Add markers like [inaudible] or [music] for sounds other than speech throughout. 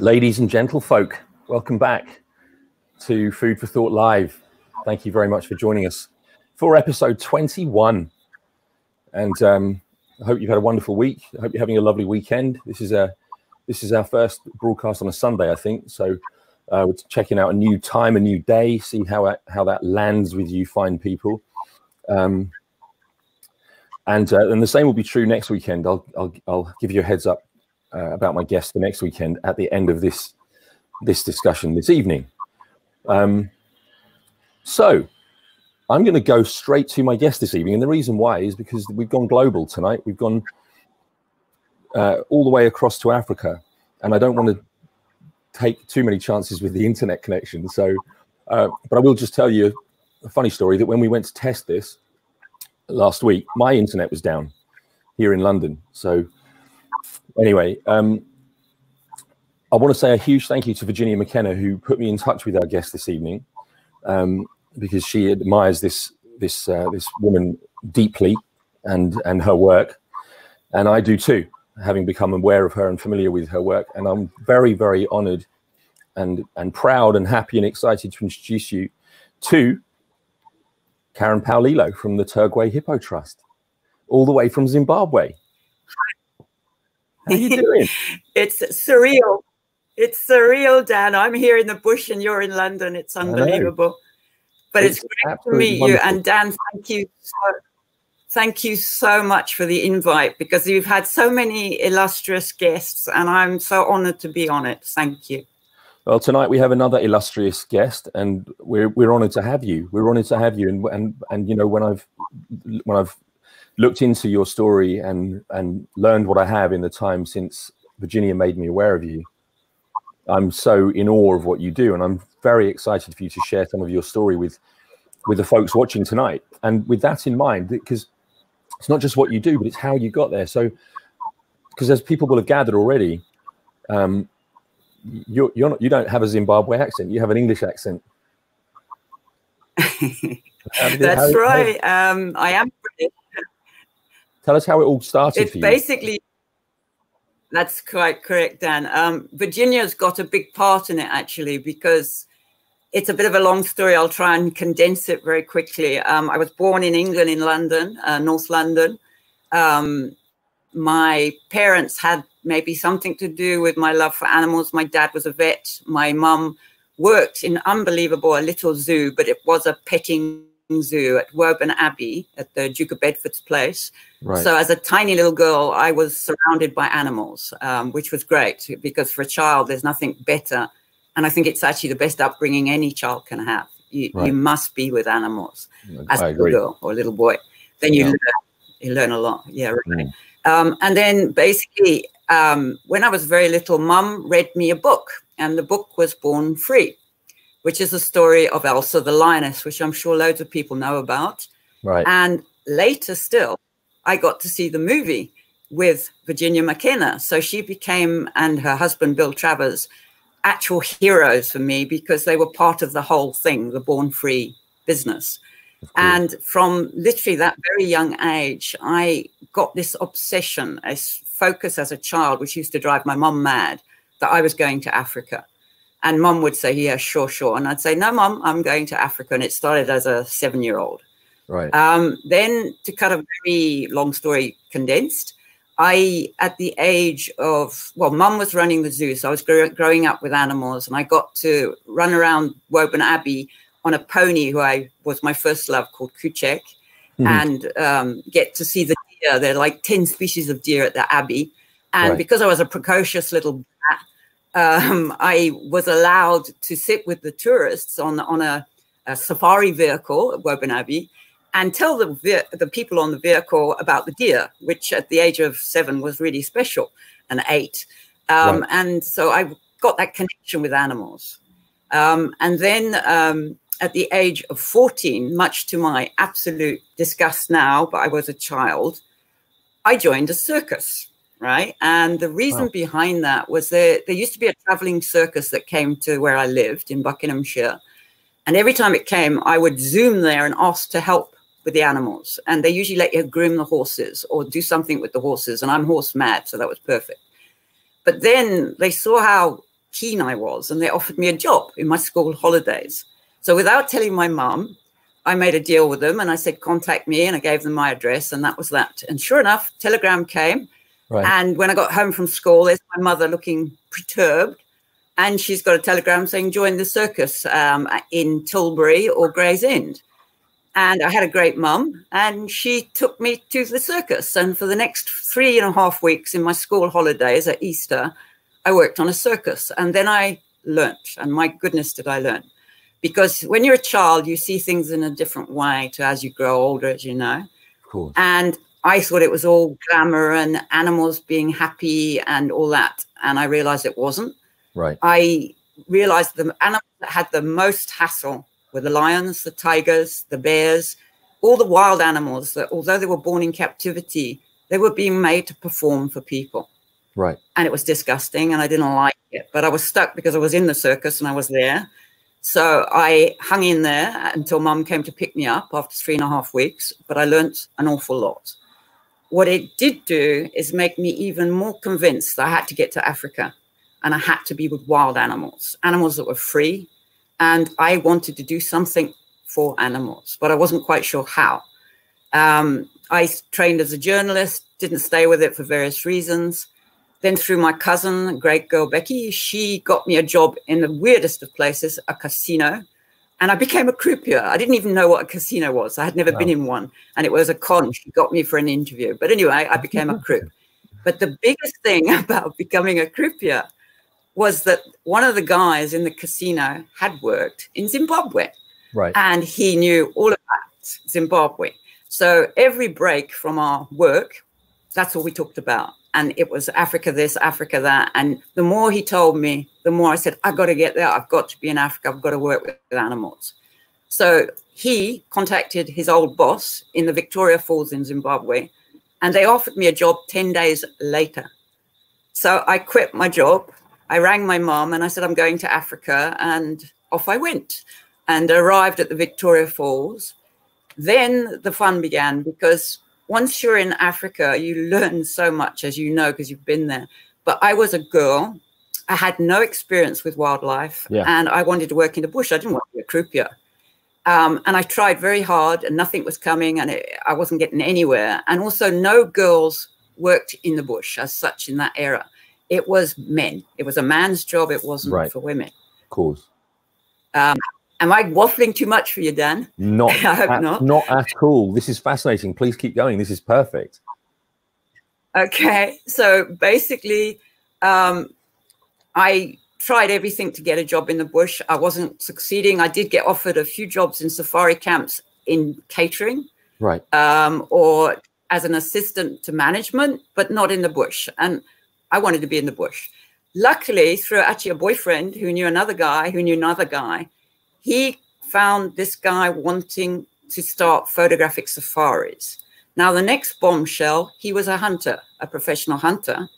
Ladies and gentlefolk, welcome back to Food for Thought Live. Thank you very much for joining us for episode 21. And um, I hope you've had a wonderful week. I hope you're having a lovely weekend. This is a this is our first broadcast on a Sunday, I think. So uh, we're checking out a new time, a new day, see how that, how that lands with you, fine people. Um, and uh, and the same will be true next weekend. I'll I'll, I'll give you a heads up uh, about my guest the next weekend at the end of this this discussion this evening. Um, so I'm going to go straight to my guest this evening, and the reason why is because we've gone global tonight. We've gone uh, all the way across to Africa, and I don't want to take too many chances with the internet connection. So, uh, but I will just tell you a funny story that when we went to test this last week, my internet was down here in London. So anyway, um, I want to say a huge thank you to Virginia McKenna who put me in touch with our guest this evening um, because she admires this this uh, this woman deeply and and her work, and I do too, having become aware of her and familiar with her work. And I'm very very honoured and and proud and happy and excited to introduce you to Karen Paolillo from the Turgwe Hippo Trust, all the way from Zimbabwe. How you doing? [laughs] it's surreal. It's surreal, Dan. I'm here in the bush and you're in London. It's unbelievable. But it's, it's great to meet wonderful. you. And Dan, thank you so, thank you so much for the invite because you've had so many illustrious guests and I'm so honored to be on it. Thank you. Well, tonight we have another illustrious guest, and we're we're honoured to have you. We're honoured to have you, and and and you know when I've when I've looked into your story and and learned what I have in the time since Virginia made me aware of you, I'm so in awe of what you do, and I'm very excited for you to share some of your story with with the folks watching tonight. And with that in mind, because it's not just what you do, but it's how you got there. So, because as people will have gathered already, um, you're, you're not, you don't have a Zimbabwe accent; you have an English accent. [laughs] That's how, right. How, um, I am British. Tell us how it all started it's basically, that's quite correct, Dan. Um, Virginia's got a big part in it, actually, because it's a bit of a long story. I'll try and condense it very quickly. Um, I was born in England, in London, uh, North London. Um, my parents had maybe something to do with my love for animals. My dad was a vet. My mum worked in unbelievable a little zoo, but it was a petting Zoo at Woburn Abbey at the Duke of Bedford's place. Right. So as a tiny little girl, I was surrounded by animals, um, which was great because for a child, there's nothing better. And I think it's actually the best upbringing any child can have. You, right. you must be with animals as a little girl or a little boy. Then you, learn, you learn a lot. Yeah, right. Mm. Um, and then basically, um, when I was very little, mum read me a book, and the book was Born Free which is the story of Elsa the lioness, which I'm sure loads of people know about. Right. And later still, I got to see the movie with Virginia McKenna. So she became, and her husband, Bill Travers, actual heroes for me because they were part of the whole thing, the Born Free business. And from literally that very young age, I got this obsession, a focus as a child, which used to drive my mom mad, that I was going to Africa. And mom would say, Yeah, sure, sure. And I'd say, No, mom, I'm going to Africa. And it started as a seven year old. Right. Um, then, to cut a very long story condensed, I, at the age of, well, mum was running the zoo. So I was gr- growing up with animals and I got to run around Woburn Abbey on a pony who I was my first love called Kuchek mm-hmm. and um, get to see the deer. There are like 10 species of deer at the Abbey. And right. because I was a precocious little um, I was allowed to sit with the tourists on on a, a safari vehicle at Woburn Abbey and tell the the people on the vehicle about the deer, which at the age of seven was really special, and eight, um, right. and so I got that connection with animals, um, and then um, at the age of fourteen, much to my absolute disgust now, but I was a child, I joined a circus right? And the reason wow. behind that was there, there used to be a traveling circus that came to where I lived in Buckinghamshire. And every time it came, I would zoom there and ask to help with the animals. And they usually let you groom the horses or do something with the horses. And I'm horse mad, so that was perfect. But then they saw how keen I was, and they offered me a job in my school holidays. So without telling my mum, I made a deal with them and I said, contact me. And I gave them my address, and that was that. And sure enough, telegram came. Right. And when I got home from school, there's my mother looking perturbed. And she's got a telegram saying, join the circus um, in Tilbury or Gray's Inn. And I had a great mum, and she took me to the circus. And for the next three and a half weeks in my school holidays at Easter, I worked on a circus. And then I learnt, and my goodness, did I learn. Because when you're a child, you see things in a different way to as you grow older, as you know. Cool. And I thought it was all glamour and animals being happy and all that. And I realized it wasn't. Right. I realized the animals that had the most hassle were the lions, the tigers, the bears, all the wild animals that, although they were born in captivity, they were being made to perform for people. Right. And it was disgusting and I didn't like it. But I was stuck because I was in the circus and I was there. So I hung in there until mum came to pick me up after three and a half weeks. But I learnt an awful lot. What it did do is make me even more convinced that I had to get to Africa and I had to be with wild animals, animals that were free, and I wanted to do something for animals, but I wasn't quite sure how. Um, I trained as a journalist, didn't stay with it for various reasons. Then through my cousin, great girl Becky, she got me a job in the weirdest of places, a casino. And I became a croupier. I didn't even know what a casino was. I had never wow. been in one. And it was a con. She got me for an interview. But anyway, I became a [laughs] croup. But the biggest thing [laughs] about becoming a croupier was that one of the guys in the casino had worked in Zimbabwe. Right. And he knew all about Zimbabwe. So every break from our work, that's all we talked about. And it was Africa this, Africa that. And the more he told me, the more I said, I've got to get there. I've got to be in Africa. I've got to work with animals. So he contacted his old boss in the Victoria Falls in Zimbabwe, and they offered me a job 10 days later. So I quit my job I rang my mom and I said, I'm going to Africa. And off I went and arrived at the Victoria Falls. Then the fun began because once you're in Africa, you learn so much, as you know, because you've been there. But I was a girl. I had no experience with wildlife yeah. and I wanted to work in the bush. I didn't want to be a croupier. Um, and I tried very hard and nothing was coming and it, I wasn't getting anywhere. And also, no girls worked in the bush as such in that era it was men. It was a man's job. It wasn't right. for women. Of course. Um, am I waffling too much for you, Dan? Not. [laughs] I hope at, not. Not at all. This is fascinating. Please keep going. This is perfect. Okay. So basically, um, I tried everything to get a job in the bush. I wasn't succeeding. I did get offered a few jobs in safari camps in catering. Right. Um, or as an assistant to management, but not in the bush. And I wanted to be in the bush. Luckily, through actually a boyfriend who knew another guy who knew another guy, he found this guy wanting to start photographic safaris. Now, the next bombshell, he was a hunter, a professional hunter.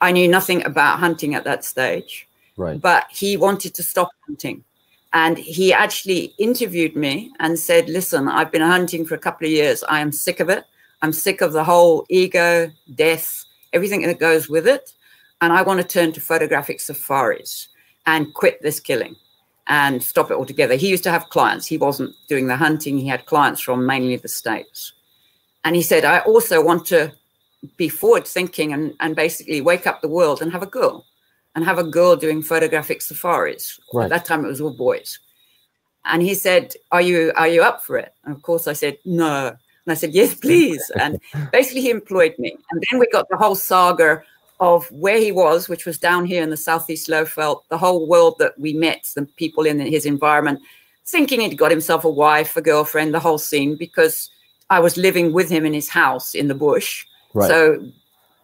I knew nothing about hunting at that stage, right. but he wanted to stop hunting. And he actually interviewed me and said, Listen, I've been hunting for a couple of years. I am sick of it. I'm sick of the whole ego, death, everything that goes with it. And I want to turn to photographic safaris and quit this killing and stop it altogether. He used to have clients. He wasn't doing the hunting. He had clients from mainly the States. And he said, I also want to be forward thinking and, and basically wake up the world and have a girl and have a girl doing photographic safaris. Right. At that time, it was all boys. And he said, "Are you are you up for it?" And of course, I said, "No." And I said, yes, please. And [laughs] basically, he employed me. And then we got the whole saga of where he was, which was down here in the Southeast Lowveld, the whole world that we met, the people in his environment, thinking he'd got himself a wife, a girlfriend, the whole scene, because I was living with him in his house in the bush. Right. So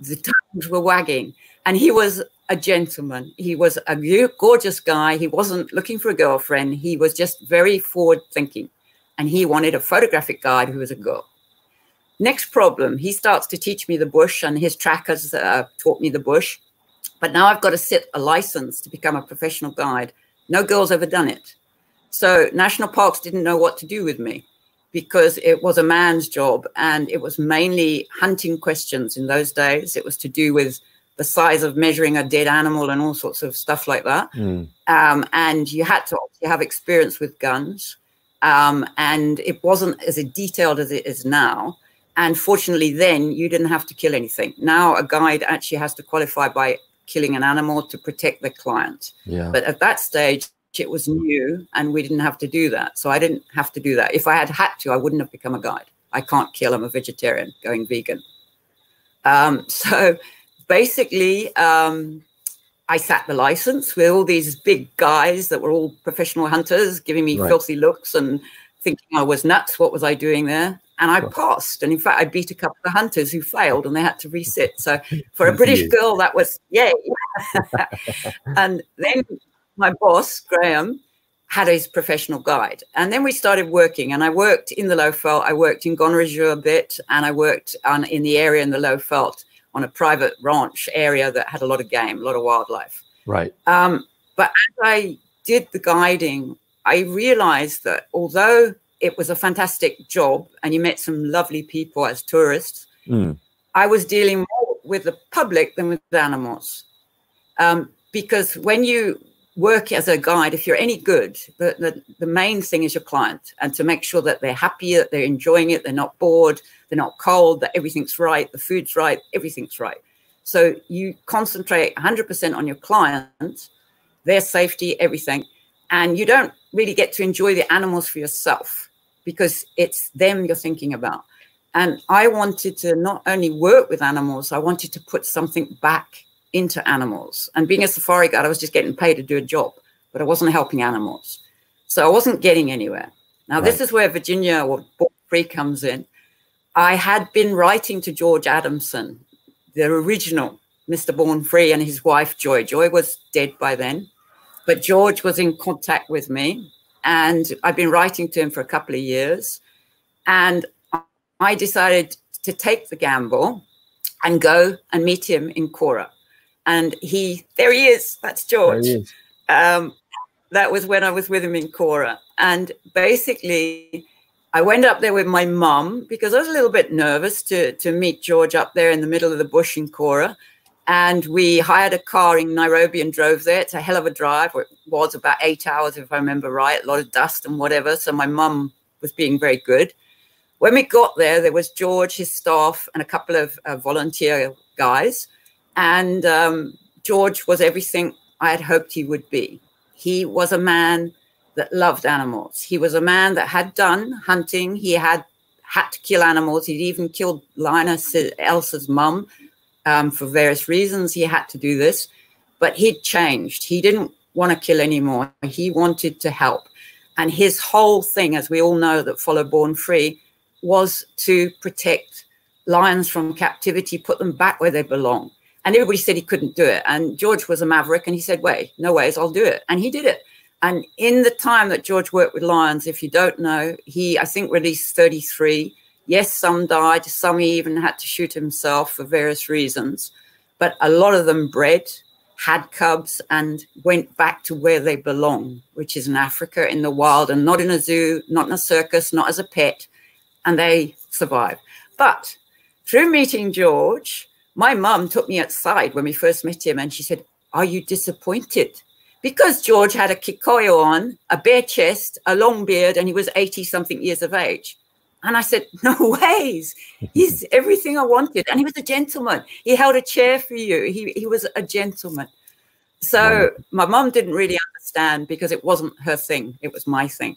the tongues were wagging. And he was a gentleman. He was a gorgeous guy. He wasn't looking for a girlfriend. He was just very forward thinking. And he wanted a photographic guide who was a girl. Next problem, he starts to teach me the bush, and his trackers uh, taught me the bush. But now I've got to sit a license to become a professional guide. No girl's ever done it. So national parks didn't know what to do with me because it was a man's job and it was mainly hunting questions in those days. It was to do with the size of measuring a dead animal and all sorts of stuff like that. Mm. Um, and you had to have experience with guns. Um, and it wasn't as detailed as it is now. And fortunately, then you didn't have to kill anything. Now, a guide actually has to qualify by killing an animal to protect the client. Yeah. But at that stage, it was new and we didn't have to do that. So I didn't have to do that. If I had had to, I wouldn't have become a guide. I can't kill. I'm a vegetarian going vegan. Um, [laughs] so basically, um, I sat the license with all these big guys that were all professional hunters giving me right. filthy looks and thinking I was nuts. What was I doing there? And I passed. And in fact, I beat a couple of hunters who failed and they had to resit. So [laughs] for a British girl, that was yay. [laughs] and then my boss, Graham, had his professional guide. And then we started working. And I worked in the low veld. I worked in Gonarezhou a bit. And I worked on, in the area in the low veld on a private ranch area that had a lot of game, a lot of wildlife. Right. Um, but as I did the guiding, I realized that although it was a fantastic job and you met some lovely people as tourists, mm. I was dealing more with the public than with animals. Um, because when you work as a guide, if you're any good, the, the, the, main thing is your client and to make sure that they're happy, that they're enjoying it, they're not bored, they're not cold, that everything's right, the food's right, everything's right. So you concentrate 100% on your client, their safety, everything. And you don't really get to enjoy the animals for yourself because it's them you're thinking about. And I wanted to not only work with animals, I wanted to put something back into animals. And being a safari guide, I was just getting paid to do a job, but I wasn't helping animals. So I wasn't getting anywhere. Now, right. this is where Virginia or Born Free comes in. I had been writing to George Adamson, the original Mr. Born Free, and his wife, Joy. Joy was dead by then, but George was in contact with me. And I've been writing to him for a couple of years. And I decided to take the gamble and go and meet him in Kora and he there he is that's george is. Um, that was when i was with him in kora and basically i went up there with my mum because i was a little bit nervous to to meet george up there in the middle of the bush in kora and we hired a car in nairobi and drove there it's a hell of a drive it was about eight hours if i remember right a lot of dust and whatever so my mum was being very good when we got there there was george his staff and a couple of uh, volunteer guys and um, George was everything I had hoped he would be. He was a man that loved animals. He was a man that had done hunting. He had had to kill animals. He'd even killed Linus, Elsa's mum, um, for various reasons. He had to do this, but he'd changed. He didn't want to kill anymore. He wanted to help. And his whole thing, as we all know that follow Born Free, was to protect lions from captivity, put them back where they belong. And everybody said he couldn't do it. And George was a maverick and he said, wait, no ways, I'll do it. And he did it. And in the time that George worked with lions, if you don't know, he, I think, released 33. Yes, some died. Some even had to shoot himself for various reasons. But a lot of them bred, had cubs, and went back to where they belong, which is in Africa in the wild and not in a zoo, not in a circus, not as a pet. And they survived. But through meeting George, my mum took me outside when we first met him and she said, Are you disappointed? Because George had a kikoyo on, a bare chest, a long beard, and he was 80 something years of age. And I said, No [laughs] ways. He's [laughs] everything I wanted. And he was a gentleman. He held a chair for you. He, he was a gentleman. So my mum didn't really understand because it wasn't her thing, it was my thing.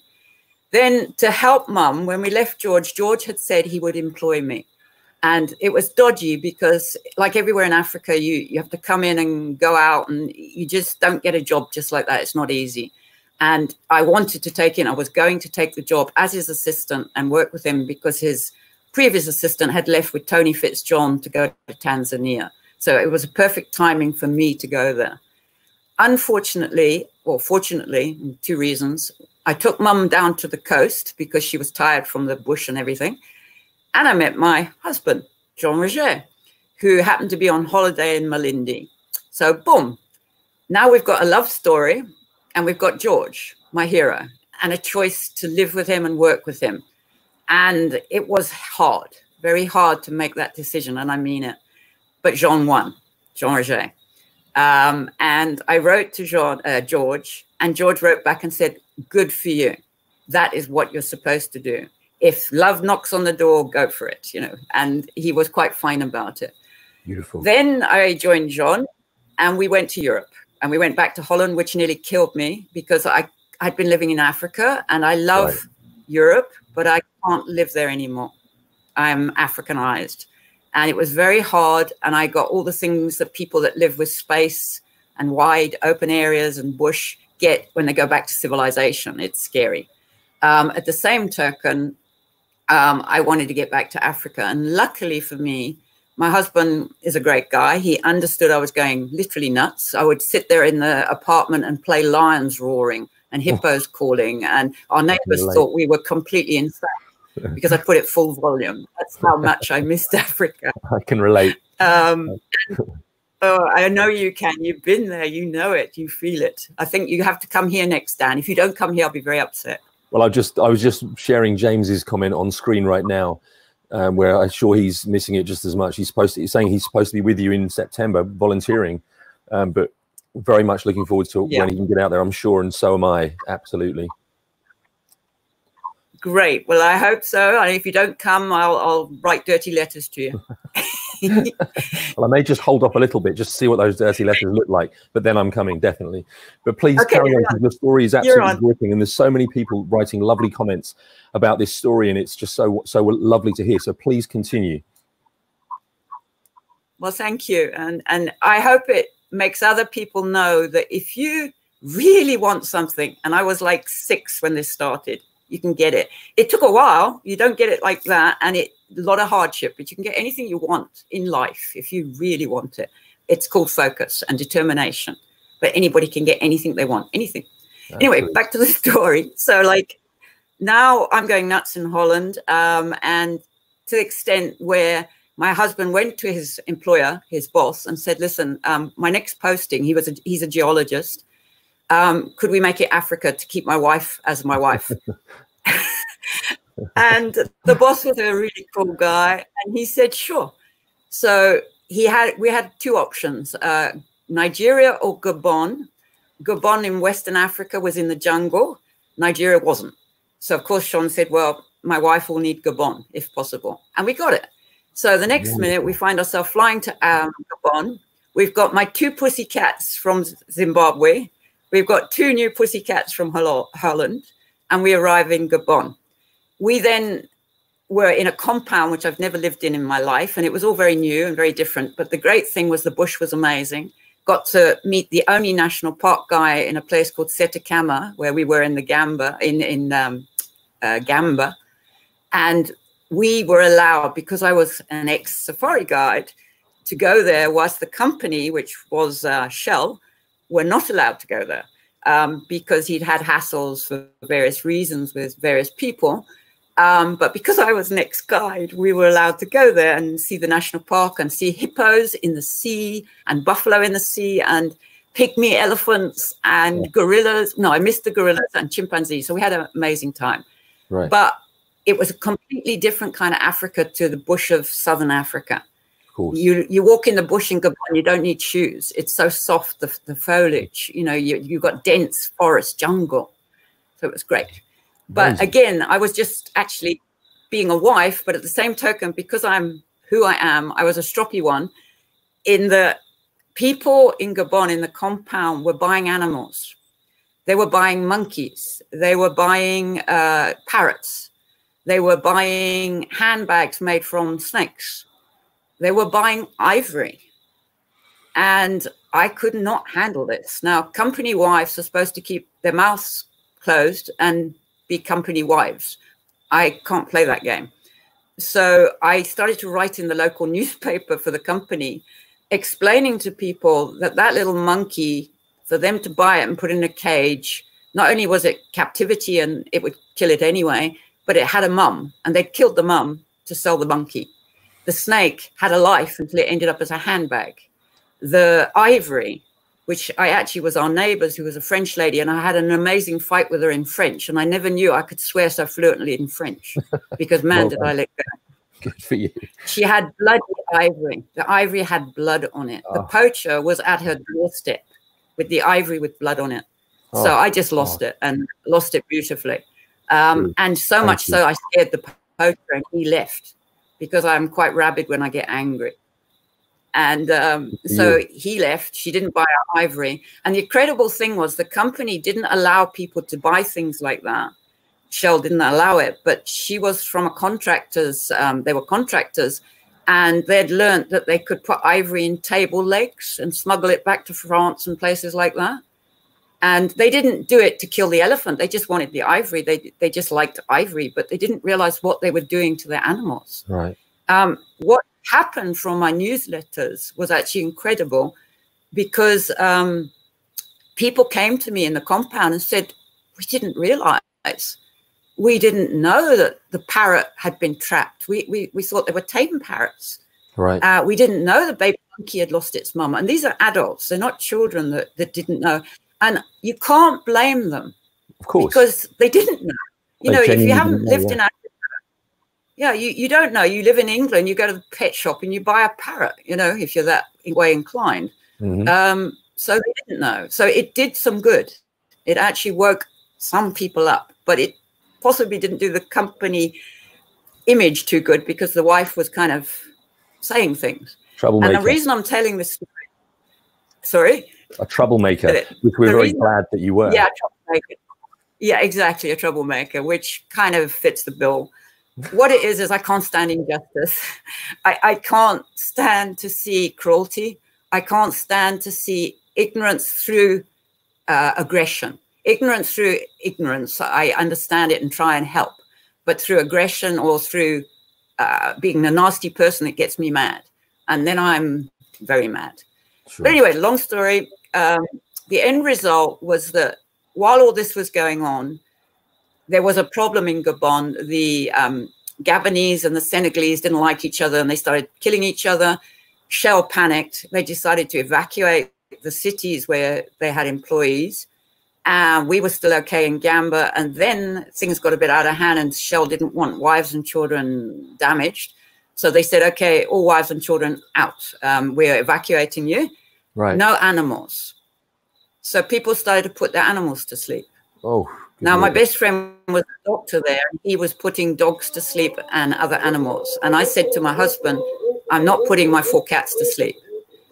Then to help mum, when we left George, George had said he would employ me and it was dodgy because like everywhere in africa you you have to come in and go out and you just don't get a job just like that it's not easy and i wanted to take in i was going to take the job as his assistant and work with him because his previous assistant had left with tony fitzjohn to go to tanzania. So it was a perfect timing for me to go there. Unfortunately or fortunately two reasons i took mum down to the coast because she was tired from the bush and everything. And I met my husband, Jean Roger, who happened to be on holiday in Malindi. So, boom, now we've got a love story and we've got George, my hero, and a choice to live with him and work with him. And it was hard, very hard to make that decision. And I mean it. But Jean won. Jean Roger. Um, and I wrote to Jean, uh, George, and George wrote back and said, Good for you. That is what you're supposed to do. If love knocks on the door, go for it, you know. And he was quite fine about it. Beautiful. Then I joined Jean and we went to Europe and we went back to Holland, which nearly killed me because I, I'd been living in Africa and I love right. Europe, but I can't live there anymore. I'm Africanized. And it was very hard. And I got all the things that people that live with space and wide open areas and bush get when they go back to civilization. It's scary. Um, at the same token, um, I wanted to get back to Africa. And luckily for me, my husband is a great guy. He understood I was going literally nuts. I would sit there in the apartment and play lions roaring and oh. hippos calling. And our neighbors thought we were completely insane because I put it full volume. That's how much I missed [laughs] Africa. I can relate. Um, [laughs] oh, I know you can. You've been there. You know it. You feel it. I think you have to come here next, Dan. If you don't come here, I'll be very upset. Well, I just I was just sharing James's comment on screen right now, um, where I'm sure he's missing it just as much. He's supposed to, he's saying he's supposed to be with you in September volunteering, um, but very much looking forward to yeah. when he can get out there. I'm sure, and so am I. Absolutely. Great. Well, I hope so. And if you don't come, I'll, I'll write dirty letters to you. [laughs] [laughs] well, I may just hold off a little bit just to see what those dirty letters look like, but then I'm coming definitely. But please okay, carry on because the story is absolutely gripping, and there's so many people writing lovely comments about this story, and it's just so so lovely to hear. So please continue. Well, thank you, and and I hope it makes other people know that if you really want something, and I was like six when this started you can get it. It took a while. You don't get it like that, and it a lot of hardship, but you can get anything you want in life if you really want it. It's called focus and determination. But anybody can get anything they want, anything. Absolutely. Anyway, back to the [laughs] story. So, like, now I'm going nuts in Holland, um, and to the extent where my husband went to his employer, his boss, and said, "Listen, um, my next posting. He was a, he's a geologist. Um, could we make it Africa to keep my wife as my wife?" [laughs] and the boss was a really cool guy, and he said, "Sure." So he had we had two options: uh, Nigeria or Gabon. Gabon in Western Africa was in the jungle. Nigeria wasn't. So of course, Jean said, "Well, my wife will need Gabon if possible," and we got it. So the next minute, we find ourselves flying to um, Gabon. We've got my two pussy cats from Zimbabwe. We've got two new pussycats from Holland and we arrive in Gabon. We then were in a compound which I've never lived in in my life, and it was all very new and very different. But the great thing was the bush was amazing. Got to meet the only national park guy in a place called Sette Cama, where we were in the Gamba in in um, uh, Gamba, and we were allowed because I was an ex safari guide to go there, whilst the company, which was uh, Shell, were not allowed to go there um, because he'd had hassles for various reasons with various people. Um, but because I was an ex-guide, we were allowed to go there and see the national park and see hippos in the sea and buffalo in the sea and pygmy elephants and gorillas. No, I missed the gorillas and chimpanzees. So we had an amazing time. Right. But it was a completely different kind of Africa to the bush of Southern Africa course. You you walk in the bush in Gabon, you don't need shoes. It's so soft, the, the foliage. You know, you you got dense forest jungle, so it was great. But Amazing. again, I was just actually being a wife, but at the same token, because I'm who I am, I was a stroppy one. In the people in Gabon in the compound were buying animals. They were buying monkeys. They were buying uh, parrots. They were buying handbags made from snakes they were buying ivory. And I could not handle this. Now, company wives are supposed to keep their mouths closed and be company wives. I can't play that game. So I started to write in the local [laughs] newspaper for the company, explaining to people that that little monkey, for them to buy it and put in a cage, not only was it captivity and it would kill it anyway, but it had a mum and they'd killed the mum to sell the monkey. The snake had a life until it ended up as a handbag. The ivory, which I actually was our neighbors, who was a French lady, and I had an amazing fight with her in French. And I never knew I could swear so fluently in French [laughs] because man, well did I let go. Good for you. She had bloody ivory. The ivory had blood on it. The Oh. poacher was at her doorstep with the ivory with blood on it. So Oh, I just ah. lost it and lost it beautifully. Um, and so Thank much you. so I scared the poacher and he left because I'm quite rabid when I get angry. And um, so you. he left. She didn't buy our ivory. And the incredible thing was the company didn't allow people to buy things like that. Shell didn't allow it, but she was from a contractors. Um, they were contractors, and they'd learned that they could put ivory in table legs and smuggle it back to France and places like that. And they didn't do it to kill the elephant. They just wanted the ivory. They they just liked ivory, but they didn't realize what they were doing to their animals Right. um, what happened from my newsletters was actually incredible because um, people came to me in the compound and said, We didn't realize, we didn't know that the parrot had been trapped. We, we, we thought they were tame parrots. Right. Uh, we didn't know the baby monkey had lost its mama. And these are adults, they're not children that, that didn't know. And you can't blame them of course. because they didn't know. You They know, if you haven't lived in Africa, yeah, you, you don't know. You live in England, you go to the pet shop and you buy a parrot, you know, if you're that way inclined. Mhm. Um, so they didn't know. So it did some good. It actually woke some people up, but it possibly didn't do the company image too good because the wife was kind of saying things. Troublemaker. And the reason I'm telling this story, sorry, a troublemaker, which we're the very reason- glad that you were. yeah, troublemaker. Yeah, exactly, a troublemaker, which kind of fits the bill. What it is is I can't stand injustice. [laughs] I, I can't stand to see cruelty. I can't stand to see ignorance through uh, aggression. Ignorance through ignorance, I understand it and try and help. But through aggression or through uh, being a nasty person, it gets me mad. And then I'm very mad. Sure. But anyway, long story. Um, the end result was that while all this was going on, there was a problem in Gabon. The um, Gabonese and the Senegalese didn't like each other and they started killing each other. Shell panicked. They decided to evacuate the cities where they had employees. And we were still okay in Gamba. And then things got a bit out of hand, and Shell didn't want wives and children damaged. So they said, okay, all wives and children out. Um, we're evacuating you right. no animals. So people started to put their animals to sleep. Oh. Now, my best friend was a doctor there. and He was putting dogs to sleep and other animals. And I said to my husband, I'm not putting my four cats to sleep.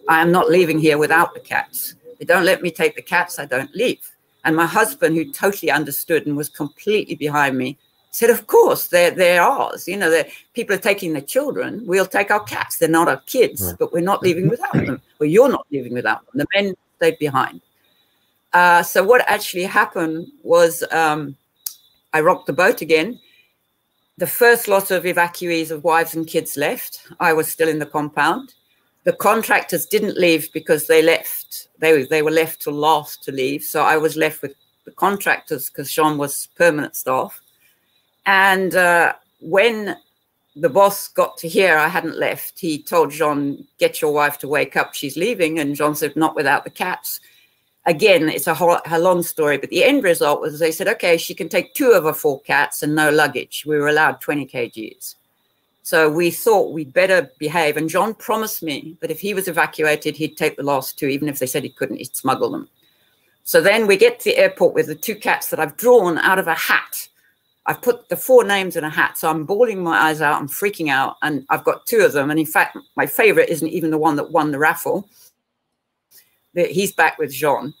I am not leaving here without the cats. They don't let me take the cats, I don't leave. And my husband, who totally understood and was completely behind me, said, Of course, they're, they're ours. You know, people are taking their children. We'll take our cats. They're not our kids, Right. but we're not leaving without them. [laughs] Well, you're not leaving without them. The men stayed behind. Uh, so what actually happened was um, I rocked the boat again. The first lot of evacuees of wives and kids left. I was still in the compound. The contractors didn't leave because they left. They, they were left to last to leave. So I was left with the contractors because Jean was permanent staff. And uh, when the boss got to hear I hadn't left, he told Jean, Get your wife to wake up. She's leaving. And Jean said, Not without the cats again, it's a whole a long story, but the end result was they said, okay, she can take two of her four cats and no luggage. We were allowed 20 kgs. So we thought we'd better behave. And Jean promised me that if he was evacuated, he'd take the last two, even if they said he couldn't, he'd smuggle them. So then we get to the airport with the two cats that I've drawn out of a hat. I've put the four names in a hat. So I'm bawling my eyes out. I'm freaking out. And I've got two of them. And in fact, my favorite isn't even the one that won the raffle he's back with Jean.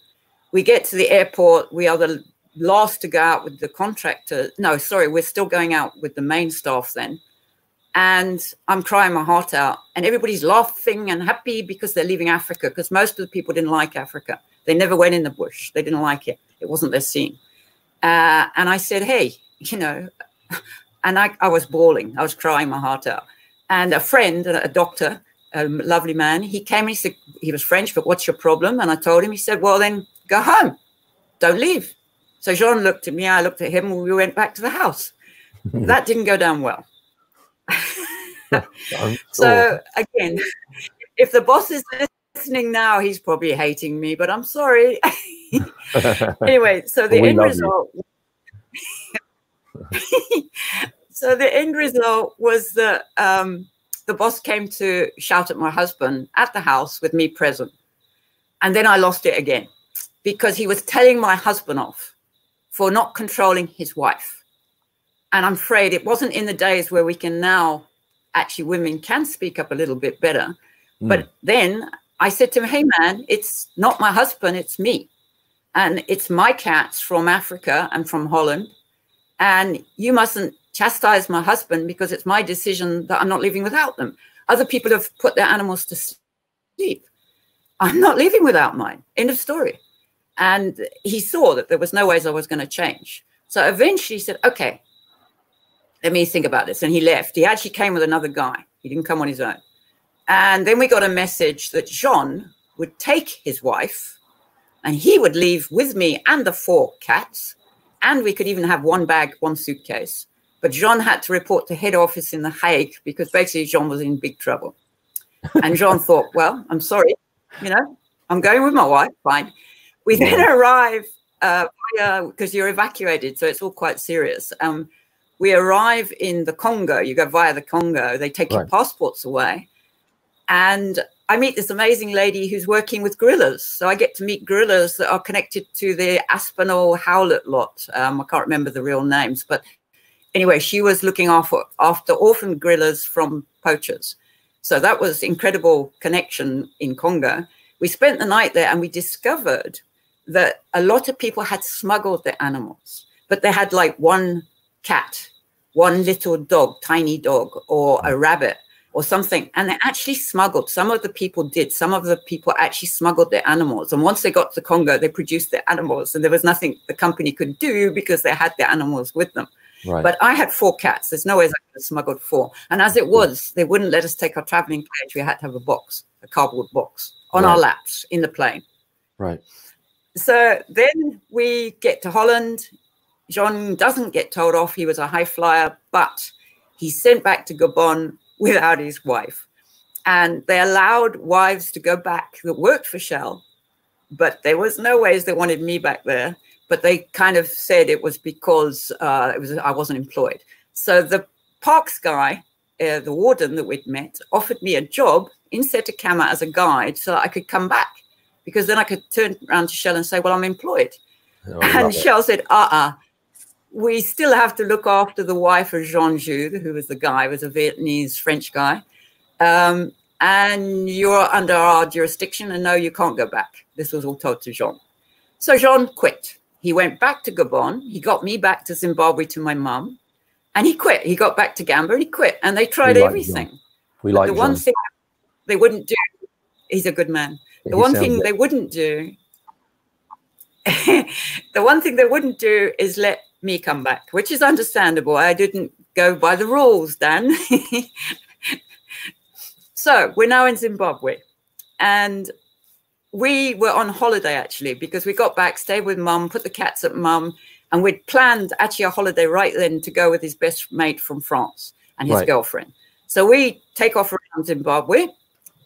We get to the airport. We are the last to go out with the contractor. No, sorry, we're still going out with the main staff then. And I'm crying my heart out. And everybody's laughing and happy because they're leaving Africa, because most of the people didn't like Africa. They never went in the bush. They didn't like it. It wasn't their scene. Uh, and I said, hey, you know, and I, I was bawling. I was crying my heart out. And a friend, a doctor, a lovely man. He came and he said, he was French, but what's your problem? And I told him, he said, well, then go home. Don't leave. So Jean looked at me, I looked at him, and we went back to the house. [laughs] that didn't go down well. [laughs] So again, if the boss is listening now, he's probably hating me, but I'm sorry. [laughs] anyway, so the We end result you. [laughs] So the end result was that um, the boss came to shout at my husband at the house with me present. And then I lost it again because he was telling my husband off for not controlling his wife. And I'm afraid it wasn't in the days where we can now actually women can speak up a little bit better. Mm. But then I said to him, Hey man, it's not my husband, it's me. And it's my cats from Africa and from Holland. And you mustn't chastise my husband because it's my decision that I'm not living without them. Other people have put their animals to sleep. I'm not living without mine. End of story. And he saw that there was no ways I was going to change. So eventually he said, okay, let me think about this. And he left. He actually came with another guy. He didn't come on his own. And then we got a message that Jean would take his wife and he would leave with me and the four cats. And we could even have one bag, one suitcase. But Jean had to report to head office in The Hague because basically Jean was in big trouble. And Jean [laughs] thought, well, I'm sorry, you know, I'm going with my wife, fine. We then arrive because uh, you're evacuated, so it's all quite serious. Um, we arrive in the Congo. You go via the Congo. They take right. your passports away, and I meet this amazing lady who's working with gorillas. So I get to meet gorillas that are connected to the Aspinall Howlett lot. Um, I can't remember the real names, but anyway, she was looking after, after orphan gorillas from poachers. So that was incredible connection in Congo. We spent the night there and we discovered that a lot of people had smuggled their animals, but they had like one cat, one little dog, tiny dog, or a rabbit or something. And they actually smuggled. Some of the people did. Some of the people actually smuggled their animals. And once they got to Congo, they produced their animals. And there was nothing the company could do because they had their animals with them. Right. But I had four cats. There's no way I could have smuggled four. And as it was, they wouldn't let us take our traveling cage. We had to have a box, a cardboard box on right. our laps in the plane. Right. So then we get to Holland. Jean doesn't get told off. He was a high flyer, but he's sent back to Gabon without his wife. And they allowed wives to go back that worked for Shell, but there was no ways they wanted me back there but they kind of said it was because uh, it was I wasn't employed. So the parks guy, uh, the warden that we'd met, offered me a job in Sette Cama as a guide so I could come back because then I could turn around to Shell and say, well, I'm employed. Oh, and Shell said, uh-uh, we still have to look after the wife of Jean Jude, who was the guy, was a Vietnamese French guy. Um, and you're under our jurisdiction and no, you can't go back. This was all told to Jean. So Jean quit. He went back to Gabon. He got me back to Zimbabwe to my mum, and he quit. He got back to Gamba and he quit. And they tried everything. We like the one thing they wouldn't do. He's a good man. The one thing it. they wouldn't do. [laughs] the one thing they wouldn't do is let me come back, which is understandable. I didn't go by the rules, then. [laughs] so we're now in Zimbabwe, and we were on holiday actually because we got back, stayed with mum, put the cats at mum, and we'd planned actually a holiday right then to go with his best mate from France and his right. girlfriend. So we take off around Zimbabwe.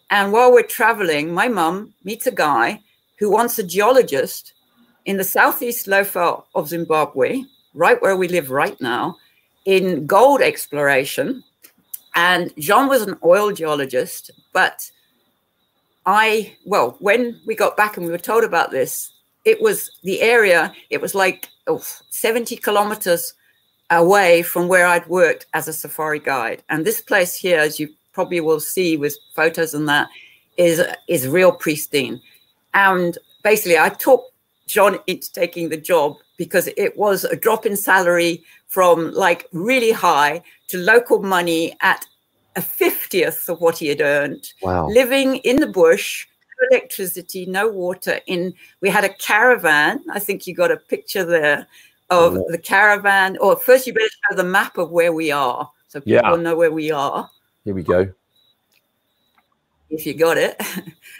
And while we're traveling, my mum meets a guy who wants a geologist in the southeast Lowveld of Zimbabwe, right where we live right now, in gold exploration. And Jean was an oil geologist, but I, well, when we got back and we were told about this, it was the area, it was like oh, 70 kilometers away from where I'd worked as a safari guide. And this place here, as you probably will see with photos and that, is, is real pristine. And basically, I talked Jean into taking the job because it was a drop in salary from like really high to local money at a 50th of what he had earned, wow. living in the bush, no electricity, no water. In we had a caravan. I think you got a picture there of oh. the caravan. Or first, you better show the map of where we are, so people yeah. know where we are. Here we go. If you got it.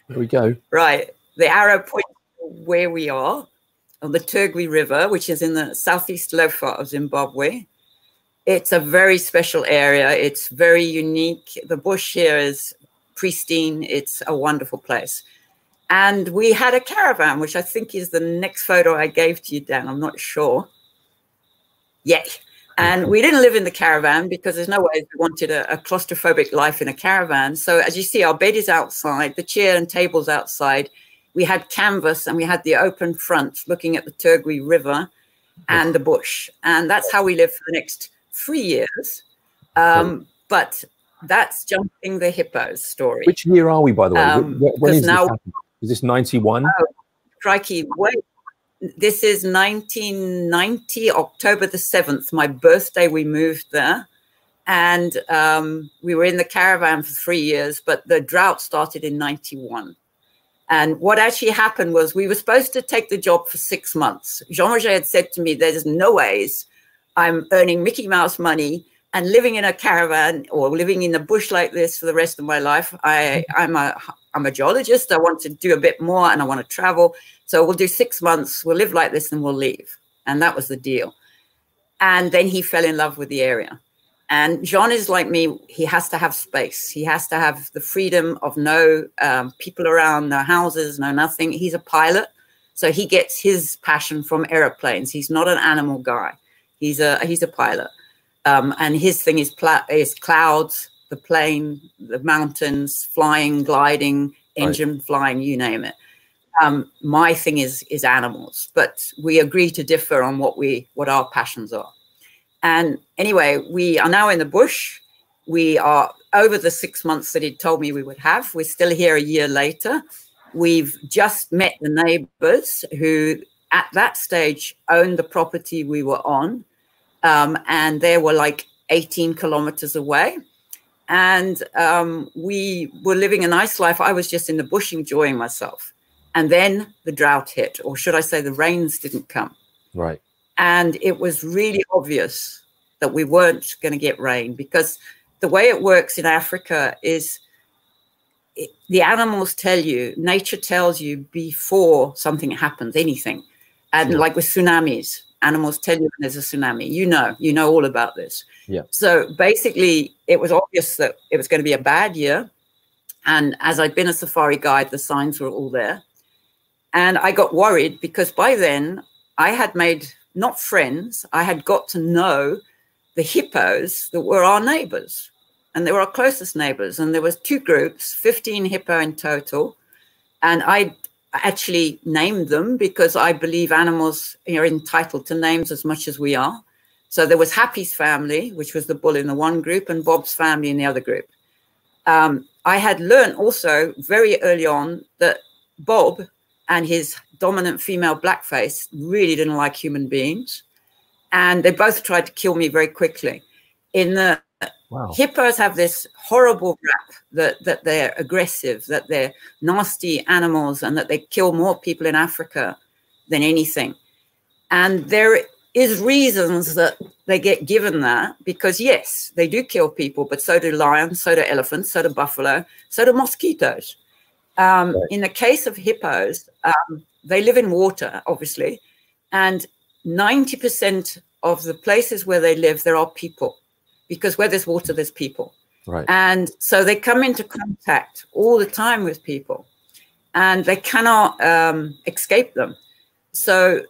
Here we go. [laughs] right, the arrow points where we are on the Turgwe River, which is in the southeast Lowveld of Zimbabwe. It's a very special area. It's very unique. The bush here is pristine. It's a wonderful place. And we had a caravan, which I think is the next photo I gave to you, Dan. I'm not sure. Yay. And we didn't live in the caravan because there's no way we wanted a, a, claustrophobic life in a caravan. So as you see, our bed is outside, the chair and tables outside. We had canvas and we had the open front looking at the Turgwe River and the bush. And that's how we lived for the next three years. Um, but that's jumping the hippos story. Which year are we, by the way? Um, when is now, this Is this 91? Oh, crikey, wait. This is 1990, October the 7th, my birthday. We moved there. And um, we were in the caravan for three years, but the drought started in 91. And what actually happened was we were supposed to take the job for six months. Jean Roger had said to me, There's no ways I'm earning Mickey Mouse money and living in a caravan or living in the bush like this for the rest of my life. I, I'm a I'm a geologist. I want to do a bit more and I want to travel. So we'll do six months, we'll live like this and we'll leave. And that was the deal. And then he fell in love with the area. And Jean is like me, he has to have space. He has to have the freedom of no um, people around, no houses, no nothing. He's a pilot. So he gets his passion from airplanes. He's not an animal guy. He's a he's a pilot. Um, and his thing is, is clouds, the plane, the mountains, flying, gliding, engine right. flying, you name it. Um, my thing is is animals, but we agree to differ on what we what our passions are. And anyway, we are now in the bush. We are over the six months that he told me we would have. We're still here a year later. We've just met the neighbors who, at that stage, owned the property we were on. Um, and they were like 18 kilometers away. And um, we were living a nice life. I was just in the bush enjoying myself. And then the drought hit, or should I say, the rains didn't come. Right. And it was really obvious that we weren't going to get rain because the way it works in Africa is it, the animals tell you, nature tells you before something happens, anything. And yeah. like with tsunamis, animals tell you when there's a tsunami. You know, you know all about this. Yeah. So basically, it was obvious that it was going to be a bad year. And as I'd been a safari guide, the signs were all there. And I got worried because by then I had made not friends, I had got to know the hippos that were our neighbors. And they were our closest neighbors. And there was two groups, 15 hippo in total. And I actually named them because I believe animals are entitled to names as much as we are. So there was Happy's family, which was the bull in the one group, and Bob's family in the other group. Um, I had learned also very early on that Bob and his dominant female blackface really didn't like human beings. And they both tried to kill me very quickly. In the wow. hippos have this horrible rap that, that they're aggressive, that they're nasty animals, and that they kill more people in Africa than anything. And there is reasons that they get given that because yes, they do kill people, but so do lions, so do elephants, so do buffalo, so do mosquitoes. Um, right. In the case of hippos, um, they live in water, obviously, and 90% of the places where they live, there are people because where there's water, there's people. Right. And so they come into contact all the time with people and they cannot um, escape them. So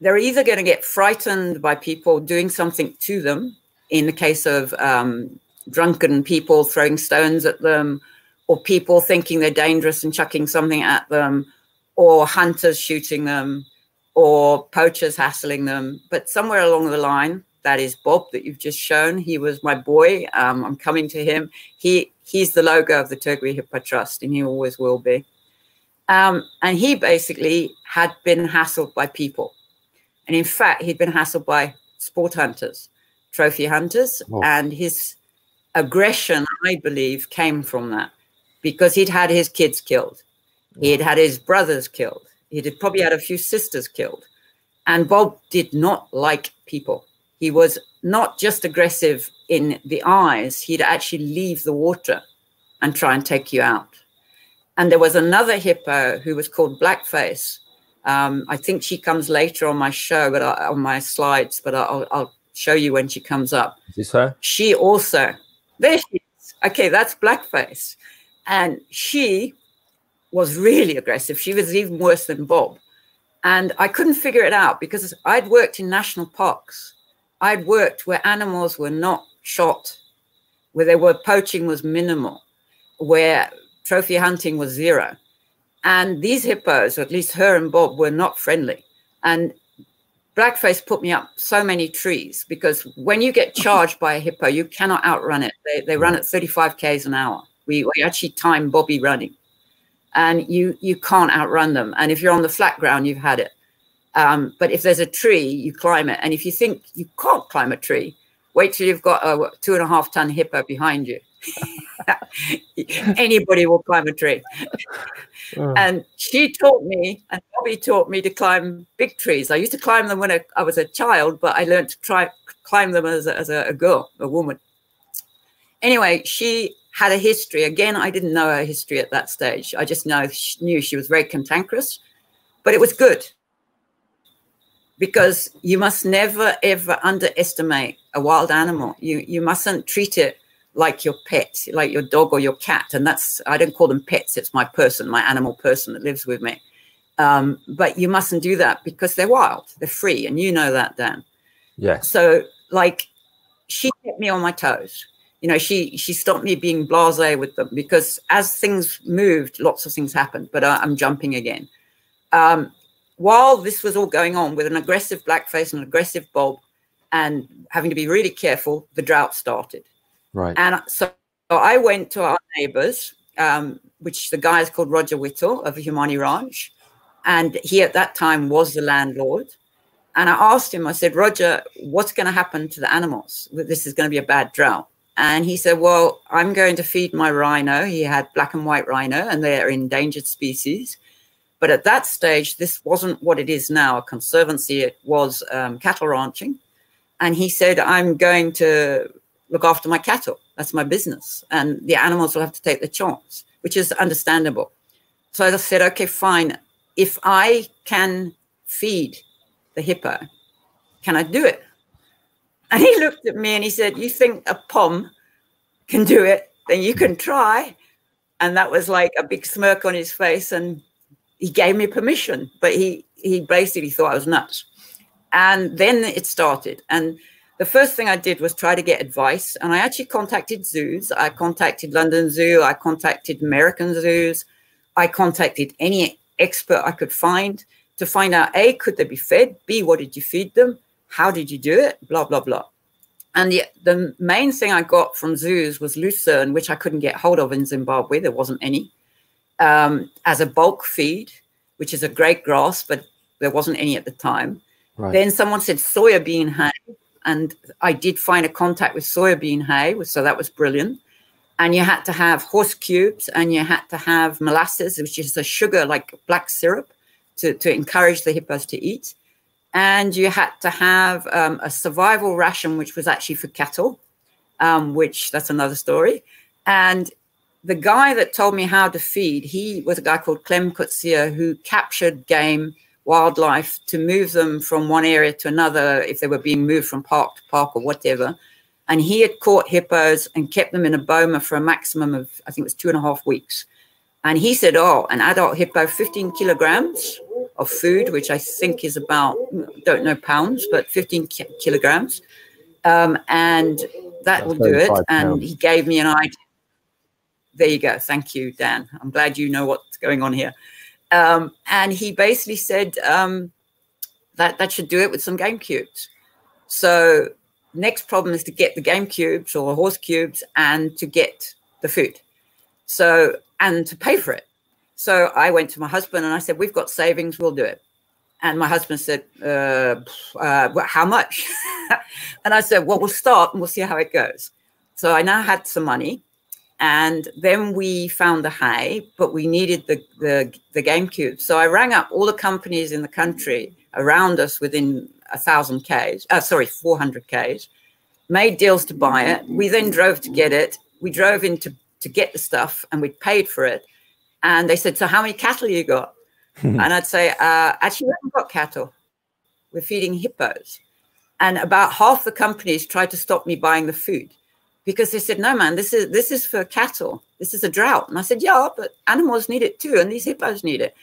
they're either going to get frightened by people doing something to them, in the case of um, drunken people throwing stones at them, or people thinking they're dangerous and chucking something at them, or hunters shooting them, or poachers hassling them. But somewhere along the line, that is Bob that you've just shown. He was my boy. Um, I'm coming to him. He he's the logo of the Turgwe Hippo Trust, and he always will be. Um, and he basically had been hassled by people, and in fact, he'd been hassled by sport hunters, trophy hunters, oh. and his aggression, I believe, came from that because he'd had his kids killed. He had had his brothers killed. He'd probably had a few sisters killed. And Bob did not like people. He was not just aggressive in the eyes, he'd actually leave the water and try and take you out. And there was another hippo who was called Blackface. Um, I think she comes later on my show, but I, on my slides, but I'll, I'll, show you when she comes up. Is this her? She also, there she is. Okay, that's Blackface. And she was really aggressive. She was even worse than Bob. And I couldn't figure it out because I'd worked in national parks I'd worked where animals were not shot, where they were poaching was minimal, where trophy hunting was zero. And these hippos, or at least her and Bob, were not friendly. And Blackface put me up so many trees because when you get charged by a hippo, you cannot outrun it. They, they run at 35 Ks an hour. We, we actually time Bobby running and you, you can't outrun them. And if you're on the flat ground, you've had it. Um, but if there's a tree, you climb it. And if you think you can't climb a tree, wait till you've got a two and a half ton hippo behind you. [laughs] Anybody will climb a tree. Oh. And she taught me, and Bobby taught me to climb big trees. I used to climb them when I, I was a child, but I learned to try climb them as a, as a, a girl, a woman. Anyway, she had a history. Again, I didn't know her history at that stage. I just know she knew she was very cantankerous, but it was good because you must never ever underestimate a wild animal. You you mustn't treat it like your pet, like your dog or your cat. And that's, I don't call them pets, it's my person, my animal person that lives with me. Um, but you mustn't do that because they're wild, they're free. And you know that, Dan. Yeah. So, like, she kept me on my toes. You know, she she stopped me being blasé with them because as things moved, lots of things happened. But uh, I'm jumping again. Um, while this was all going on with an aggressive blackface and an aggressive bob, and having to be really careful, the drought started. Right. And so, so I went to our neighbors, um, which the guy is called Roger Whittall of Humani Ranch. And he at that time was the landlord. And I asked him, I said, Roger, what's going to happen to the animals? This is going to be a bad drought. And he said, Well, I'm going to feed my rhino. He had black and white rhino, and they're endangered species. But at that stage, this wasn't what it is now a conservancy, it was um, cattle ranching. And he said, I'm going to look after my cattle. That's my business. And the animals will have to take the chance, which is understandable. So I said, okay, fine. If I can feed the hippo, can I do it? And he looked at me and he said, You think a pom can do it? Then you can try. And that was like a big smirk on his face. And he gave me permission, but he, he basically thought I was nuts. And then it started. And the first thing I did was try to get advice. And I actually contacted zoos. I contacted London Zoo. I contacted American zoos. I contacted any expert I could find to find out A, could they be fed? B, what did you feed them? How did you do it? Blah, blah, blah. And the, the main thing I got from zoos was lucerne, which I couldn't get hold of in Zimbabwe. There wasn't any. Um, as a bulk feed, which is a great grass, but there wasn't any at the time. Right. Then someone said soybean hay, and I did find a contact with soybean hay, so that was brilliant. And you had to have horse cubes and you had to have molasses, which is a sugar like black syrup to, to encourage the hippos to eat. And you had to have um, a survival ration, which was actually for cattle, um, which that's another story. And the guy that told me how to feed, he was a guy called Clem Coetzee who captured game wildlife to move them from one area to another if they were being moved from park to park or whatever. And he had caught hippos and kept them in a boma for a maximum of, I think it was two and a half weeks. And he said, Oh, an adult hippo, 15 kilograms of food, which I think is about, don't know pounds, but 15 ki kilograms. Um, and that That's will do it. And he gave me an idea. There you go. Thank you, Dan. I'm glad you know what's going on here. Um, and he basically said um, that that should do it with some game cubes. So next problem is to get the game cubes or horse cubes and to get the food. So and to pay for it. So I went to my husband and I said, "We've got savings. We'll do it." And my husband said, uh, uh, "How much?" [laughs] and I said, "Well, we'll start and we'll see how it goes." So I now had some money, and then we found the hay, but we needed the, the, the game cube. So I rang up all the companies in the country around us within a thousand Ks, uh, sorry, 400 Ks, made deals to buy it. We then drove to get it. We drove in to, get the stuff and we paid for it. And they said, So how many cattle you got? and I'd say, uh, Actually, we haven't got cattle. We're feeding hippos. And about half the companies tried to stop me buying the food because they said, no, man, this is this is for cattle. This is a drought. And I said, yeah, but animals need it too, and these hippos need it.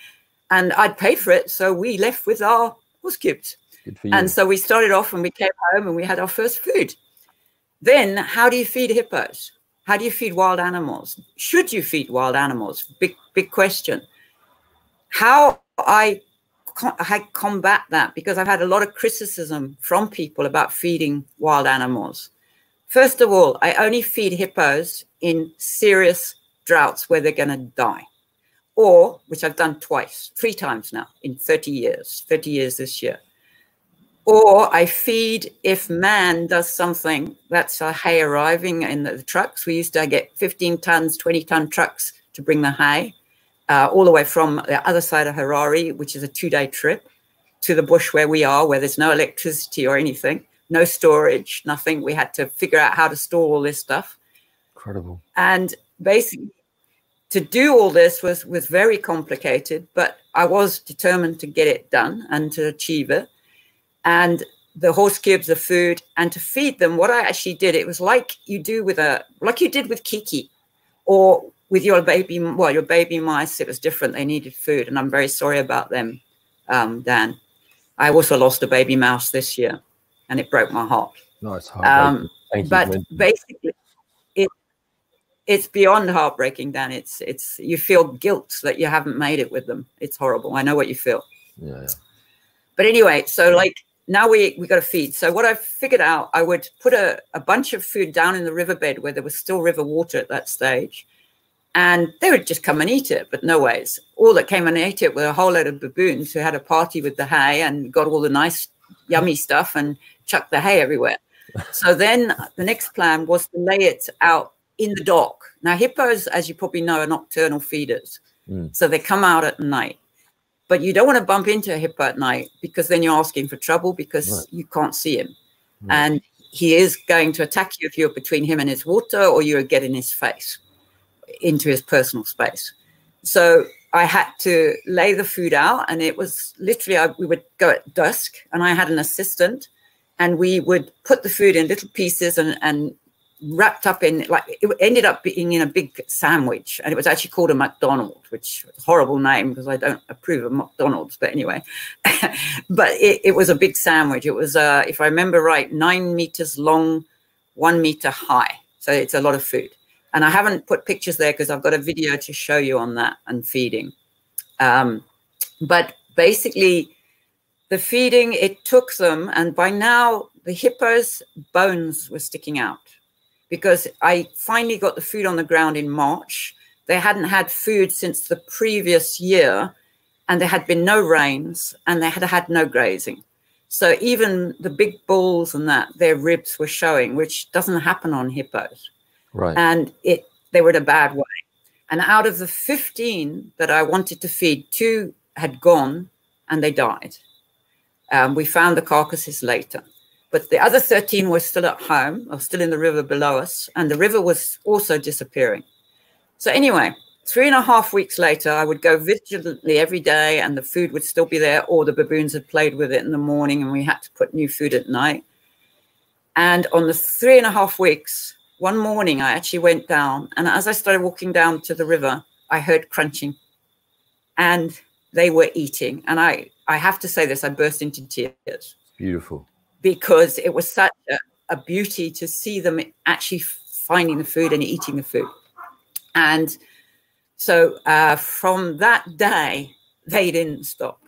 And I'd pay for it. So we left with our horse cubes. Good for you. And so we started off and we came home and we had our first food. Then, how do you feed hippos? How do you feed wild animals? Should you feed wild animals? Big, big question. How I, I combat that because I've had a lot of criticism from people about feeding wild animals. First of all, I only feed hippos in serious droughts where they're going to die, or which I've done twice, three times now in 30 years, 30 years this year or I feed if man does something. That's a hay arriving in the, trucks. We used to get 15 tons, 20 ton trucks to bring the hay uh, all the way from the other side of Harare, which is a two day trip, to the bush where we are, where there's no electricity or anything, no storage, nothing. We had to figure out how to store all this stuff. Incredible. And basically, to do all this was was very complicated, but I was determined to get it done and to achieve it and the horse cubes of food and to feed them what i actually did it was like you do with a like you did with kiki or with your baby well your baby mice it was different. They needed food and i'm very sorry about them um, dan. I also lost a baby mouse this year and it broke my heart. Nice um, but basically it it's beyond heartbreaking dan. It's it's you feel guilt that you haven't made it with them. It's horrible. I know what you feel. Yeah, yeah. but anyway so like now we we got to feed. So what I figured out, I would put a, a bunch of food down in the riverbed where there was still river water at that stage, and they would just come and eat it. But no ways, all that came and ate it were a whole load of baboons who had a party with the hay and got all the nice, yummy stuff and chucked the hay everywhere. [laughs] so then the next plan was to lay it out in the dock. Now hippos, as you probably know, are nocturnal feeders, mm. so they come out at night but you don't want to bump into a hippo at night because then you're asking for trouble because right. you can't see him. Right. And he is going to attack you if you're between him and his water or you get in his face into his personal space. So I had to lay the food out, and it was literally I, we would go at dusk, and I had an assistant, and we would put the food in little pieces and, and wrapped up in like it ended up being in a big sandwich and it was actually called a McDonald's, which a horrible name because I don't approve of McDonald's, but anyway. [laughs] but it, it, was a big sandwich. It was uh, if I remember right, nine meters long, one meter high. So it's a lot of food. And I haven't put pictures there because I've got a video to show you on that and feeding. Um, but basically the feeding, it took them, and by now the hippo's bones were sticking out because I finally got the food on the ground in March. They hadn't had food since the previous year, and there had been no rains, and they had had no grazing. So even the big bulls and that, their ribs were showing, which doesn't happen on hippos. Right. And it they were in a bad way. And out of the 15 that I wanted to feed, two had gone and they died. Um, we found the carcasses later. But the other 13 were still at home or still in the river below us, and the river was also disappearing. So, anyway, three and a half weeks later, I would go vigilantly every day, and the food would still be there, or the baboons had played with it in the morning, and we had to put new food at night. And on the three and a half weeks, one morning, I actually went down, and as I started walking down to the river, I heard crunching, and they were eating. And I, I have to say this, I burst into tears. Beautiful because it was such a, a beauty to see them actually finding the food and eating the food. And so uh, from that day, they didn't stop.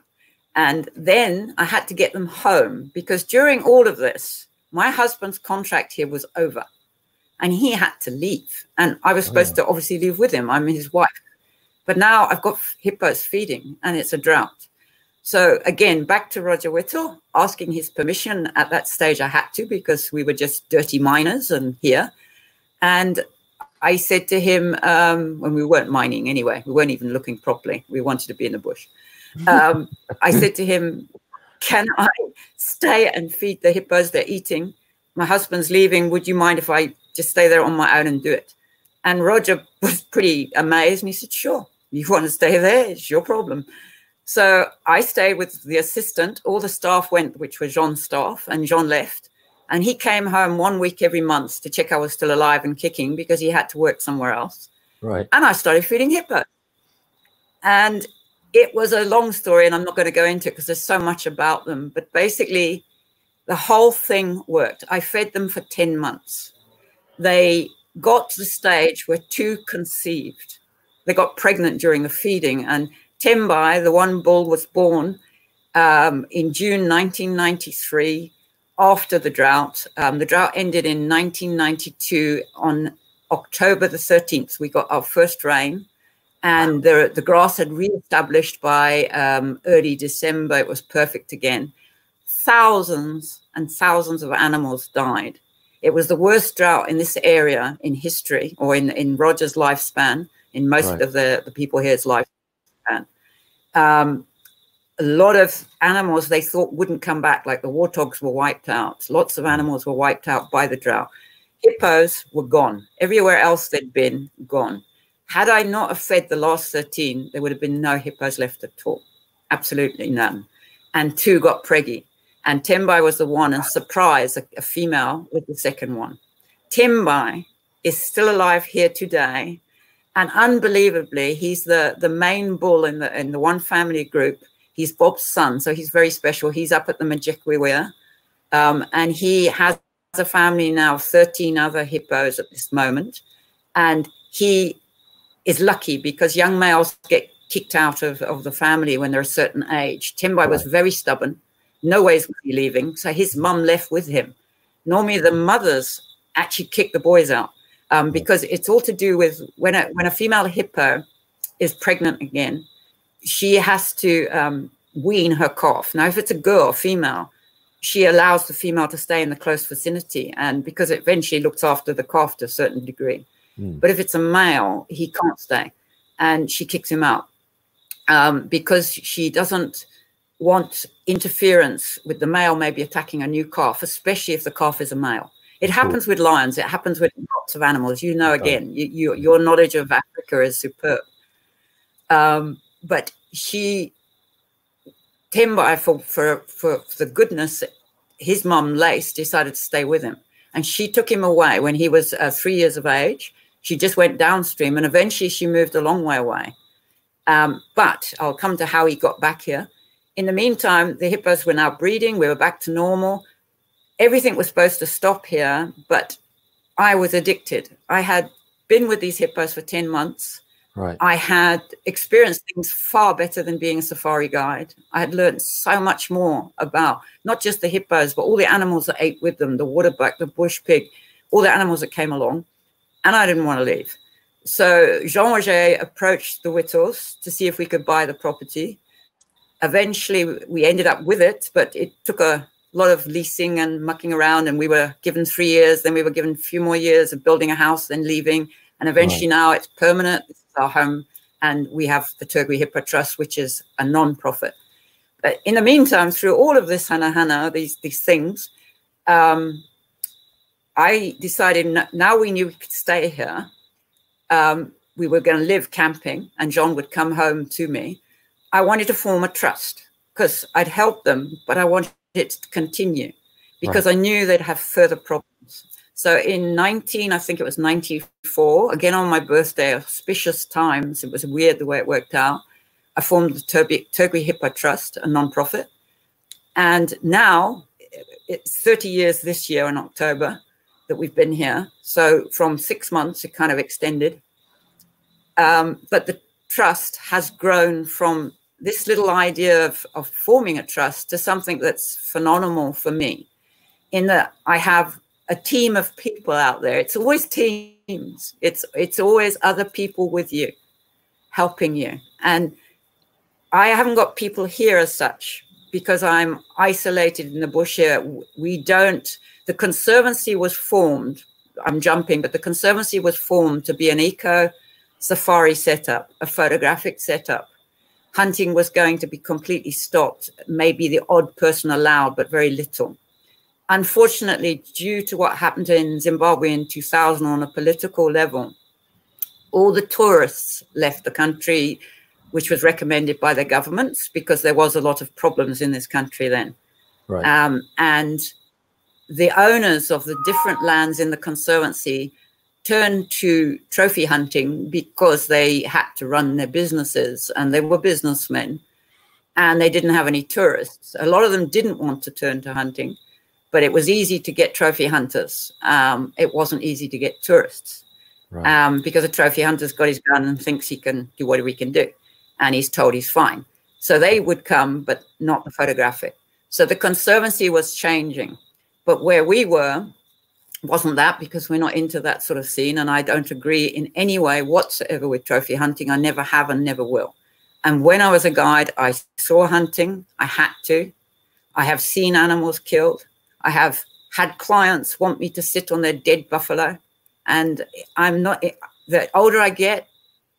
And then I had to get them home because during all of this, my husband's contract here was over and he had to leave. And I was supposed oh. to obviously leave with him. I'm his wife. But now I've got hippos feeding and it's a drought. So again, back to Roger Whittall, asking his permission. At that stage, I had to because we were just dirty miners and here. And I said to him, um, when we weren't mining anyway, we weren't even looking properly. We wanted to be in the bush. Um, I said to him, can I stay and feed the hippos they're eating? My husband's leaving. Would you mind if I just stay there on my own and do it? And Roger was pretty amazed and he said, sure, you want to stay there? It's your problem. So I stayed with the assistant. All the staff went, which was Jean's staff, and Jean left. And he came home one week every month to check I was still alive and kicking because he had to work somewhere else. Right. And I started feeding hippo. And it was a long story, and I'm not going to go into it because there's so much about them. But basically, the whole thing worked. I fed them for 10 months. They got to the stage where two conceived. They got pregnant during the feeding, and Tembai, the one bull, was born um, in June 1993 after the drought. Um, the drought ended in 1992 on October the 13th. We got our first rain and the, the grass had re-established by um, early December. It was perfect again. Thousands and thousands of animals died. It was the worst drought in this area in history or in, in Roger's lifespan, in most right. of the, the people here's lifespan. Um, a lot of animals they thought wouldn't come back, like the warthogs were wiped out. Lots of animals were wiped out by the drought. Hippos were gone. Everywhere else they'd been, gone. Had I not have fed the last 13, there would have been no hippos left at all. Absolutely none. And two got preggy. And Tembai was the one, and surprise, a, a female with the second one. Tembai is still alive here today. And unbelievably, he's the, the main bull in the in the one family group. He's Bob's son, so he's very special. He's up at the Majekwiwea. Um, and he has a family now of 13 other hippos at this moment. And he is lucky because young males get kicked out of, of the family when they're a certain age. Tembai right. was very stubborn, no ways would he leaving. So his mum left with him. Normally, the mothers actually kick the boys out um, because it's all to do with when a, when a female hippo is pregnant again, she has to um, wean her calf. Now, if it's a girl, female, she allows the female to stay in the close vicinity, and because it eventually looks after the calf to a certain degree. Mm. But if it's a male, he can't stay. And she kicks him out um, because she doesn't want interference with the male maybe attacking a new calf, especially if the calf is a male. It happens with lions. It happens with lots of animals. You know, again, you, you, your knowledge of Africa is superb. Um, but she, Tembai, for, for, for the goodness, his mom, Lace, decided to stay with him. And she took him away when he was uh, three years of age she just went downstream and eventually she moved a long way away. Um, but I'll come to how he got back here. In the meantime, the hippos were now breeding. We were back to normal. Everything was supposed to stop here, but I was addicted. I had been with these hippos for 10 months. Right. I had experienced things far better than being a safari guide. I had learned so much more about not just the hippos, but all the animals that ate with them, the water waterbuck, the bush pig, all the animals that came along and I didn't want to leave. So Jean Roger approached the Whittalls to see if we could buy the property. Eventually, we ended up with it, but it took a lot of leasing and mucking around. And we were given three years, then we were given a few more years of building a house, then leaving. And eventually, right. now it's permanent. It's our home. And we have the Turgwe Hippo Trust, which is a non-profit. But in the meantime, through all of this hana hana, these these things, um, I decided now we knew we could stay here. Um, we were going to live camping, and Jean would come home to me. I wanted to form a trust because I'd helped them, but I wanted it to continue because right. I knew they'd have further problems. So in 19, I think it was 94, again on my birthday, auspicious times, it was weird the way it worked out. I formed the Turgwe, Turgwe Hippo Trust, a non-profit. And now, it's 30 years this year in October, that we've been here. So from six months, it kind of extended. Um, but the trust has grown from this little idea of, of forming a trust to something that's phenomenal for me in that I have a team of people out there. It's always teams. It's it's always other people with you, helping you. And I haven't got people here as such because I'm isolated in the bush here. We don't the Conservancy was formed. I'm jumping, but the Conservancy was formed to be an eco safari setup, a photographic setup. Hunting was going to be completely stopped, maybe the odd person allowed, but very little. Unfortunately, due to what happened in Zimbabwe in 2000 on a political level, all the tourists left the country, which was recommended by the governments because there was a lot of problems in this country then. Right. Um, and the owners of the different lands in the conservancy turned to trophy hunting because they had to run their businesses and they were businessmen and they didn't have any tourists. A lot of them didn't want to turn to hunting, but it was easy to get trophy hunters. Um, it wasn't easy to get tourists right. um, because a trophy hunter's got his gun and thinks he can do what we can do, and he's told he's fine. So they would come, but not the photographic. So the conservancy was changing, but where we were wasn't that because we're not into that sort of scene, and I don't agree in any way whatsoever with trophy hunting. I never have and never will. And when I was a guide, I saw hunting. I had to. I have seen animals killed. I have had clients want me to sit on their dead buffalo. And I'm not, the older I get,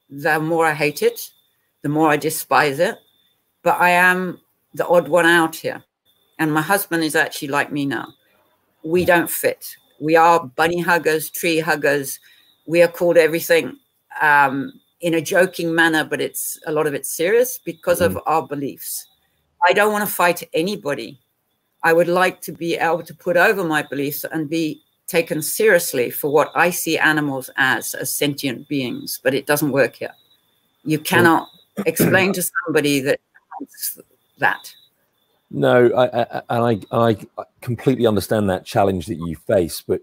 the more I hate it, the more I despise it. But I am the odd one out here. And my husband is actually like me now. We don't fit. We are bunny huggers, tree huggers. We are called everything. Um, in a joking manner, but it's a lot of it's serious because mm. of our beliefs. I don't want to fight anybody. I would like to be able to put over my beliefs and be taken seriously for what I see animals as, as sentient beings, but it doesn't work here. You cannot explain to somebody that that. No, I, I, and I, I completely understand that challenge that you face, but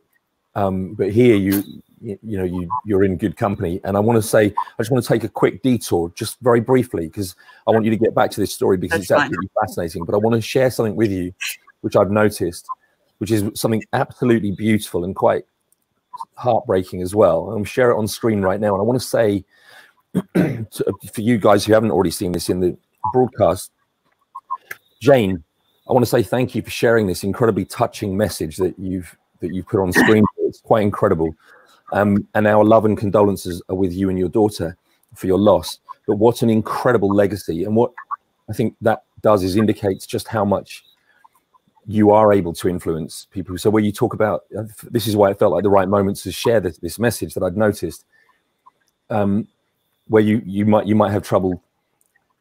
um, but here you you, know you you're in good company. And i want to say i just want to take a quick detour just very briefly because i want you to get back to this story because That's it's absolutely fascinating. But i want to share something with you which i've noticed which is something absolutely beautiful and quite heartbreaking as well. I'm share it on screen right now. And i want to say [clears throat] to, for you guys who haven't already seen this in the broadcast jane i want to say thank you for sharing this incredibly touching message that you've that you put on screen [coughs] it's quite incredible um, and our love and condolences are with you and your daughter for your loss. But what an incredible legacy. And what I think that does is indicates just how much you are able to influence people. So where you talk about, this is why it felt like the right moment to share this, this message that I'd noticed, um, where you, you might, you might have trouble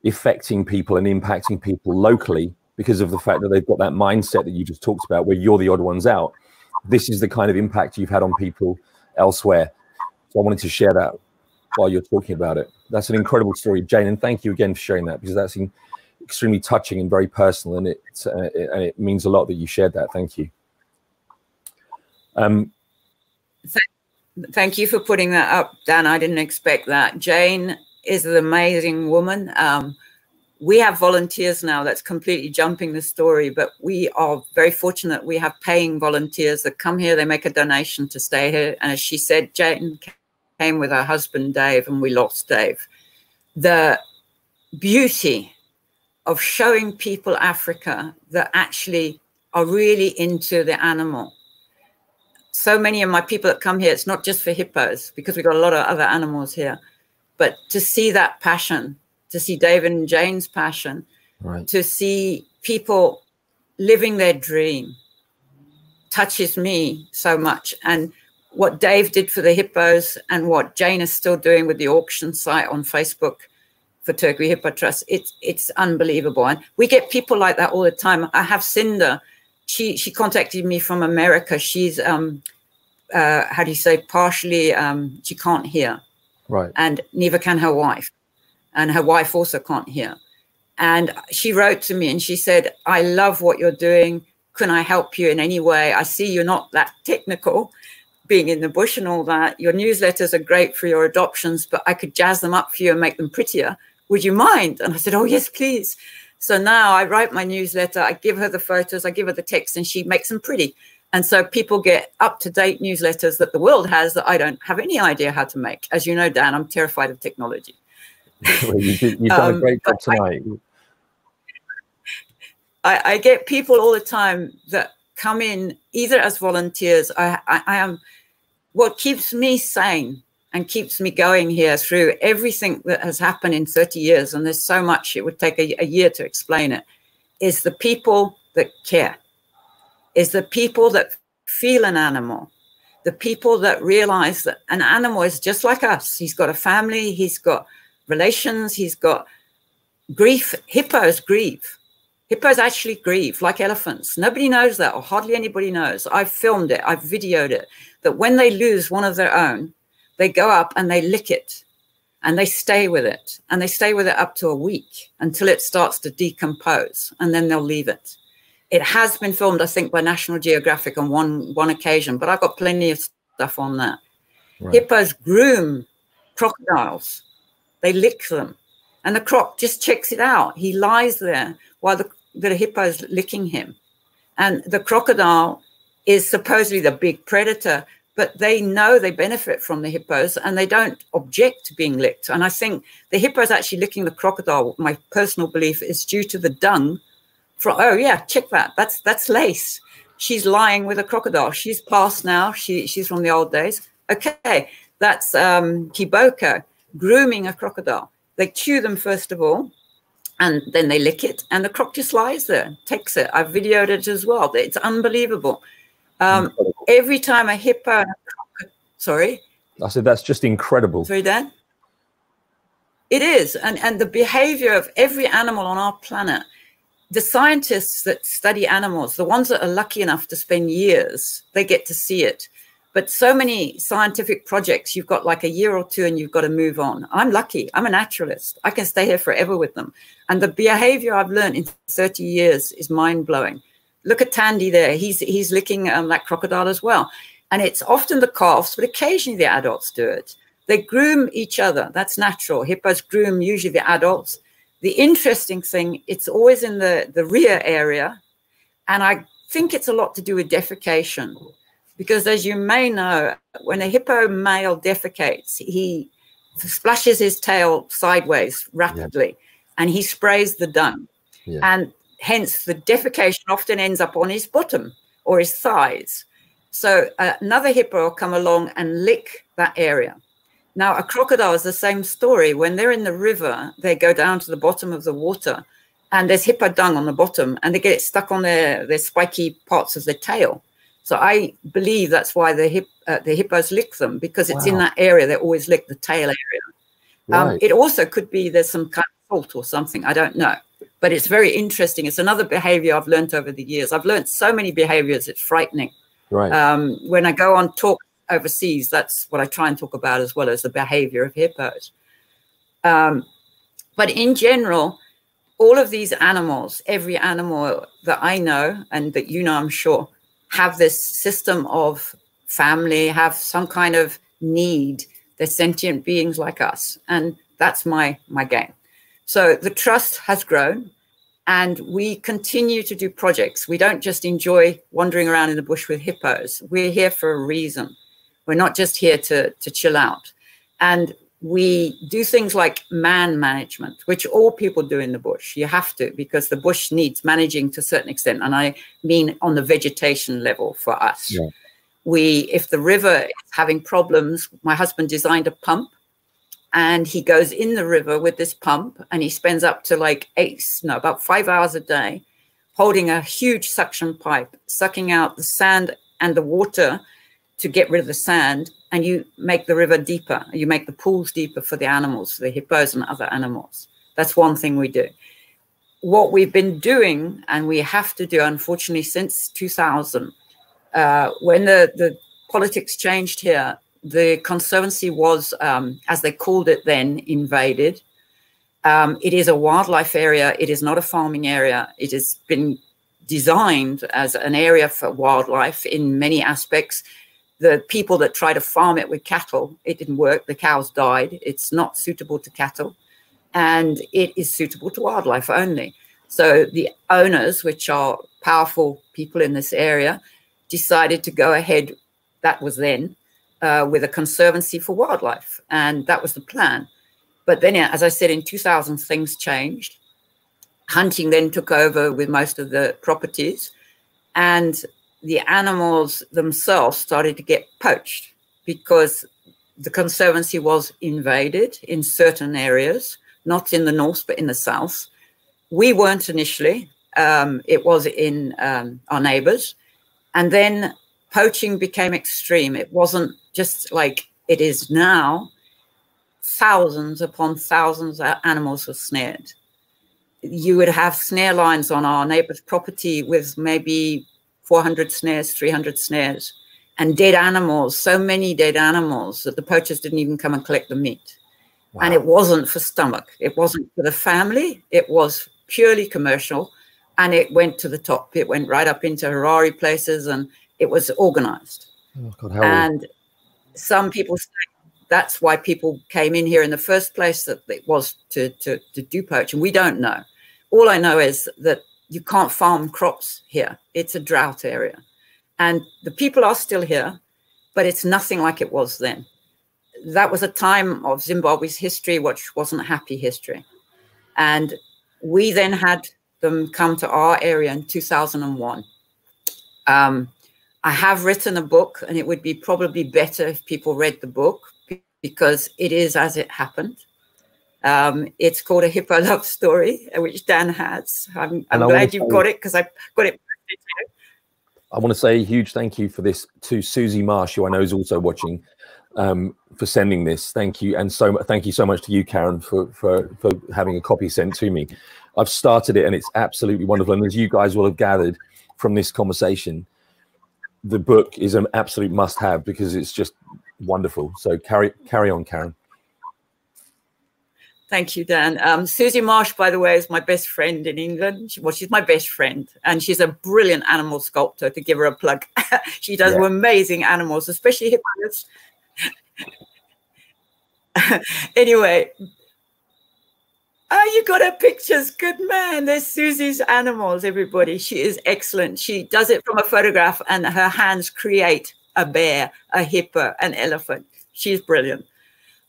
affecting people and impacting people locally because of the fact that they've got that mindset that you just talked about where you're the odd ones out. This is the kind of impact you've had on people elsewhere. So I wanted to share that while you're talking about it. That's an incredible story, Jane, and thank you again for sharing that because that's extremely touching and very personal, and it, uh, it and it means a lot that you shared that. Thank you. Um, thank you for putting that up, Dan. I didn't expect that. Jane is an amazing woman. Um, we have volunteers now that's completely jumping the story but we are very fortunate we have paying volunteers that come here. They make a donation to stay here. And as she said jane came with her husband dave and we lost dave. The beauty of showing people africa that actually are really into the animal. So many of my people that come here it's not just for hippos because we've got a lot of other animals here but to see that passion to see David and Jane's passion, right. to see people living their dream touches me so much. And what Dave did for the hippos and what Jane is still doing with the auction site on Facebook for Turgwe Hippo Trust, it's it's unbelievable. And we get people like that all the time. I have Cinder. She she contacted me from America. She's um uh how do you say partially um she can't hear. Right. And neither can her wife and her wife also can't hear. And she wrote to me and she said, I love what you're doing. Can I help you in any way? I see you're not that technical, being in the bush and all that. Your newsletters are great for your adoptions, but I could jazz them up for you and make them prettier. Would you mind? And I said, Oh, yes, please. So now I write my newsletter, I give her the photos, I give her the text, and she makes them pretty. And so people get up to date newsletters that the world has that I don't have any idea how to make. As you know, Dan, I'm terrified of technology. [laughs] you have done um, a great job tonight. I, I, get people all the time that come in either as volunteers. I, I, I am what keeps me sane and keeps me going here through everything that has happened in 30 years, and there's so much it would take a, a, year to explain it, is the people that care, is the people that feel an animal, the people that realize that an animal is just like us. He's got a family, he's got relations. He's got grief. Hippos grieve. Hippos actually grieve like elephants. Nobody knows that, or hardly anybody knows. I've filmed it, I've videoed it, that when they lose one of their own, they go up and they lick it and they stay with it. And they stay with it up to a week until it starts to decompose and then they'll leave it. It has been filmed, I think, by National Geographic on one, one occasion, but I've got plenty of stuff on that. Right. Hippos groom crocodiles, they lick them. And the croc just checks it out. He lies there while the the hippo is licking him. And the crocodile is supposedly the big predator, but they know they benefit from the hippos and they don't object to being licked. And I think the hippo is actually licking the crocodile. My personal belief is due to the dung. From oh yeah, check that. That's that's Lace. She's lying with a crocodile. She's past now. She she's from the old days. Okay, that's um, Kiboko grooming a crocodile. They chew them first of all, and then they lick it and the croc just lies there takes it i've videoed it as well it's unbelievable um, every time a hippo a croc, sorry i said that's just incredible sorry dan it is and and the behavior of every animal on our planet the scientists that study animals the ones that are lucky enough to spend years they get to see it but so many scientific projects, you've got like a year or two and you've got to move on. I'm lucky. I'm a naturalist. I can stay here forever with them. And the behavior I've learned in 30 years is mind blowing. Look at Tandy there. He's, he's licking um, that crocodile as well. And it's often the calves, but occasionally the adults do it. They groom each other. That's natural. Hippos groom usually the adults. The interesting thing, it's always in the, the rear area. And I think it's a lot to do with defecation because as you may know, when a hippo male defecates, he splashes his tail sideways rapidly yeah. and he sprays the dung. Yeah. And hence the defecation often ends up on his bottom or his thighs. So uh, another hippo will come along and lick that area. Now, a crocodile is the same story. When they're in the river, they go down to the bottom of the water and there's hippo dung on the bottom and they get it stuck on their, their spiky parts of their tail. So I believe that's why the hip uh, the hippos lick them because it's wow. in that area. They always lick the tail area. Um, right. Um, it also could be there's some kind of fault or something. I don't know, but it's very interesting. It's another behavior I've learned over the years. I've learned so many behaviors. It's frightening. Right. Um, when I go on talk overseas, that's what I try and talk about as well as the behavior of hippos. Um, but in general, all of these animals, every animal that I know and that you know, I'm sure, have this system of family, have some kind of need. They're sentient beings like us. And that's my, my game. So the trust has grown and we continue to do projects. We don't just enjoy wandering around in the bush with hippos. We're here for a reason. We're not just here to, to chill out. And we do things like man management, which all people do in the bush. You have to, because the bush needs managing to a certain extent. And I mean on the vegetation level for us. Yeah. We, if the river is having problems, my husband designed a pump and he goes in the river with this pump and he spends up to like eight, no, about five hours a day holding a huge suction pipe, sucking out the sand and the water to get rid of the sand and you make the river deeper. You make the pools deeper for the animals, the hippos and other animals. That's one thing we do. What we've been doing, and we have to do, unfortunately, since 2000, uh, when the, the politics changed here, the conservancy was, um, as they called it then, invaded. Um, it is a wildlife area. It is not a farming area. It has been designed as an area for wildlife in many aspects the people that try to farm it with cattle, it didn't work. The cows died. It's not suitable to cattle and it is suitable to wildlife only. So the owners, which are powerful people in this area, decided to go ahead, that was then, uh, with a conservancy for wildlife. And that was the plan. But then, as I said, in 2000, things changed. Hunting then took over with most of the properties. And the animals themselves started to get poached because the conservancy was invaded in certain areas, not in the north, but in the south. We weren't initially, um, it was in um, our neighbors. And then poaching became extreme. It wasn't just like it is now. Thousands upon thousands of animals were snared. you would have snare lines on our neighbor's property with maybe 400 snares, 300 snares, and dead animals, so many dead animals that the poachers didn't even come and collect the meat. Wow. And it wasn't for stomach, it wasn't for the family, it was purely commercial. And it went to the top. It went right up into Harare places and it was organized. Oh, God, and some people say that's why people came in here in the first place, that it was to, to, to do poach. And we don't know. All I know is that you can't farm crops here. It's a drought area. And the people are still here, but it's nothing like it was then. That was a time of Zimbabwe's history, which wasn't a happy history. And we then had them come to our area in 2001. Um, I have written a book, and it would be probably better if people read the book because it is as it happened. Um, it's called a hippo love story, which Dan has. I'm, I'm glad you've say, got it because I got it. I want to say a huge thank you for this to Susie Marsh, who I know is also watching, um, for sending this. Thank you, and so thank you so much to you, Karen, for for for having a copy sent to me. I've started it, and it's absolutely wonderful. And as you guys will have gathered from this conversation, the book is an absolute must-have because it's just wonderful. So carry carry on, Karen. Thank you, Dan. Um, Susie Marsh, by the way, is my best friend in England. She, well, she's my best friend, and she's a brilliant animal sculptor. To give her a plug, [laughs] she does yeah. amazing animals, especially hippos. [laughs] anyway, Oh, you got her pictures. Good man. There's Susie's animals, everybody. She is excellent. She does it from a photograph, and her hands create a bear, a hippo, an elephant. She's brilliant.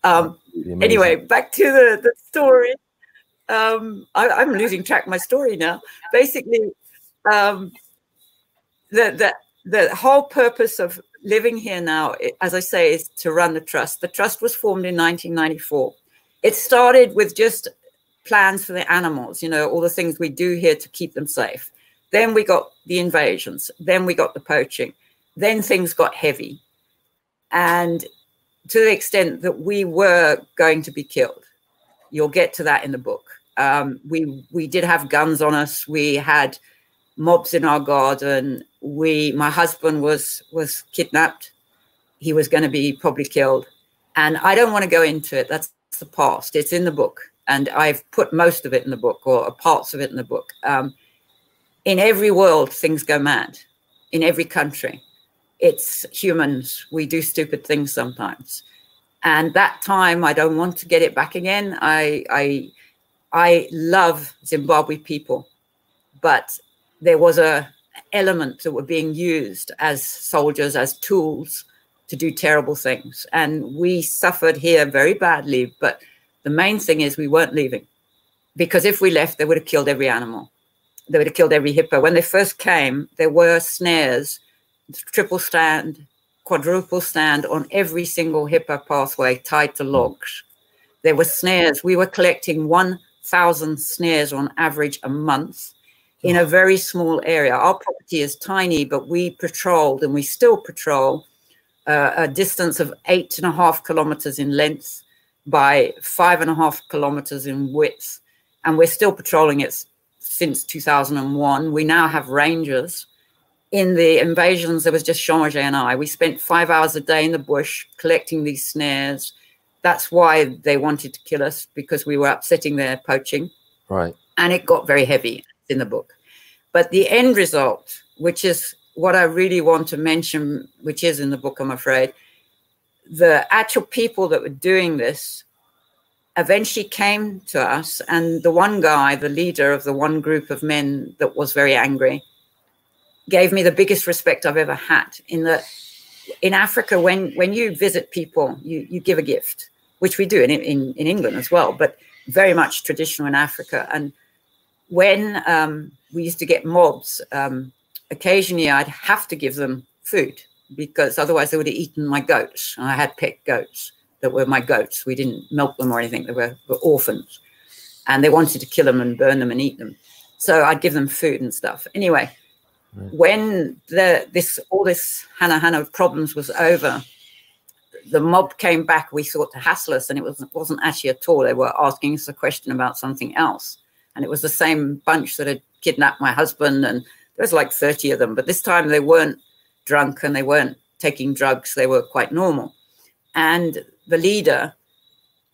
Um, anyway, back to the, the story. Um, I, am losing track of my story now. Basically, um, the, the, the whole purpose of living here now, as I say, is to run the trust. The trust was formed in 1994. It started with just plans for the animals, you know, all the things we do here to keep them safe. Then we got the invasions. Then we got the poaching then things got heavy. And to the extent that we were going to be killed. You'll get to that in the book. Um, we we did have guns on us. We had mobs in our garden. We my husband was was kidnapped. He was going to be probably killed. And I don't want to go into it. That's the past. It's in the book. And I've put most of it in the book or parts of it in the book. Um, in every world, things go mad. In every country it's humans. We do stupid things sometimes. And that time, I don't want to get it back again. I, I, I love Zimbabwe people, but there was a element that were being used as soldiers, as tools to do terrible things. And we suffered here very badly. But the main thing is we weren't leaving because if we left, they would have killed every animal. They would have killed every hippo. When they first came, there were snares triple stand, quadruple stand on every single hippo pathway tied to logs. There were snares. We were collecting 1,000 snares on average a month in a very small area. Our property is tiny, but we patrolled and we still patrol uh, a distance of eight and a half kilometers in length by five and a half kilometers in width. And we're still patrolling it since 2001. We now have rangers in the invasions, there was just jean Roger and I. We spent five hours a day in the bush collecting these snares. That's why they wanted to kill us because we were upsetting their poaching. Right. And it got very heavy in the book. But the end result, which is what I really want to mention, which is in the book, I'm afraid, the actual people that were doing this eventually came to us. And the one guy, the leader of the one group of men that was very angry, gave me the biggest respect I've ever had. In that, in Africa, when when you visit people, you you give a gift, which we do in in, in England as well, but very much traditional in Africa. And when um, we used to get mobs, um, occasionally I'd have to give them food because otherwise they would have eaten my goats. And I had pet goats that were my goats. We didn't milk them or anything. They were, were orphans, and they wanted to kill them and burn them and eat them. So I'd give them food and stuff. Anyway. When the this all this Hana Hana problems was over, the mob came back. We thought to hassle us, and it was wasn't actually at all. They were asking us a question about something else. and it was the same bunch that had kidnapped my husband, and there was like 30 of them. But this time they weren't drunk and they weren't taking drugs; they were quite normal. And the leader,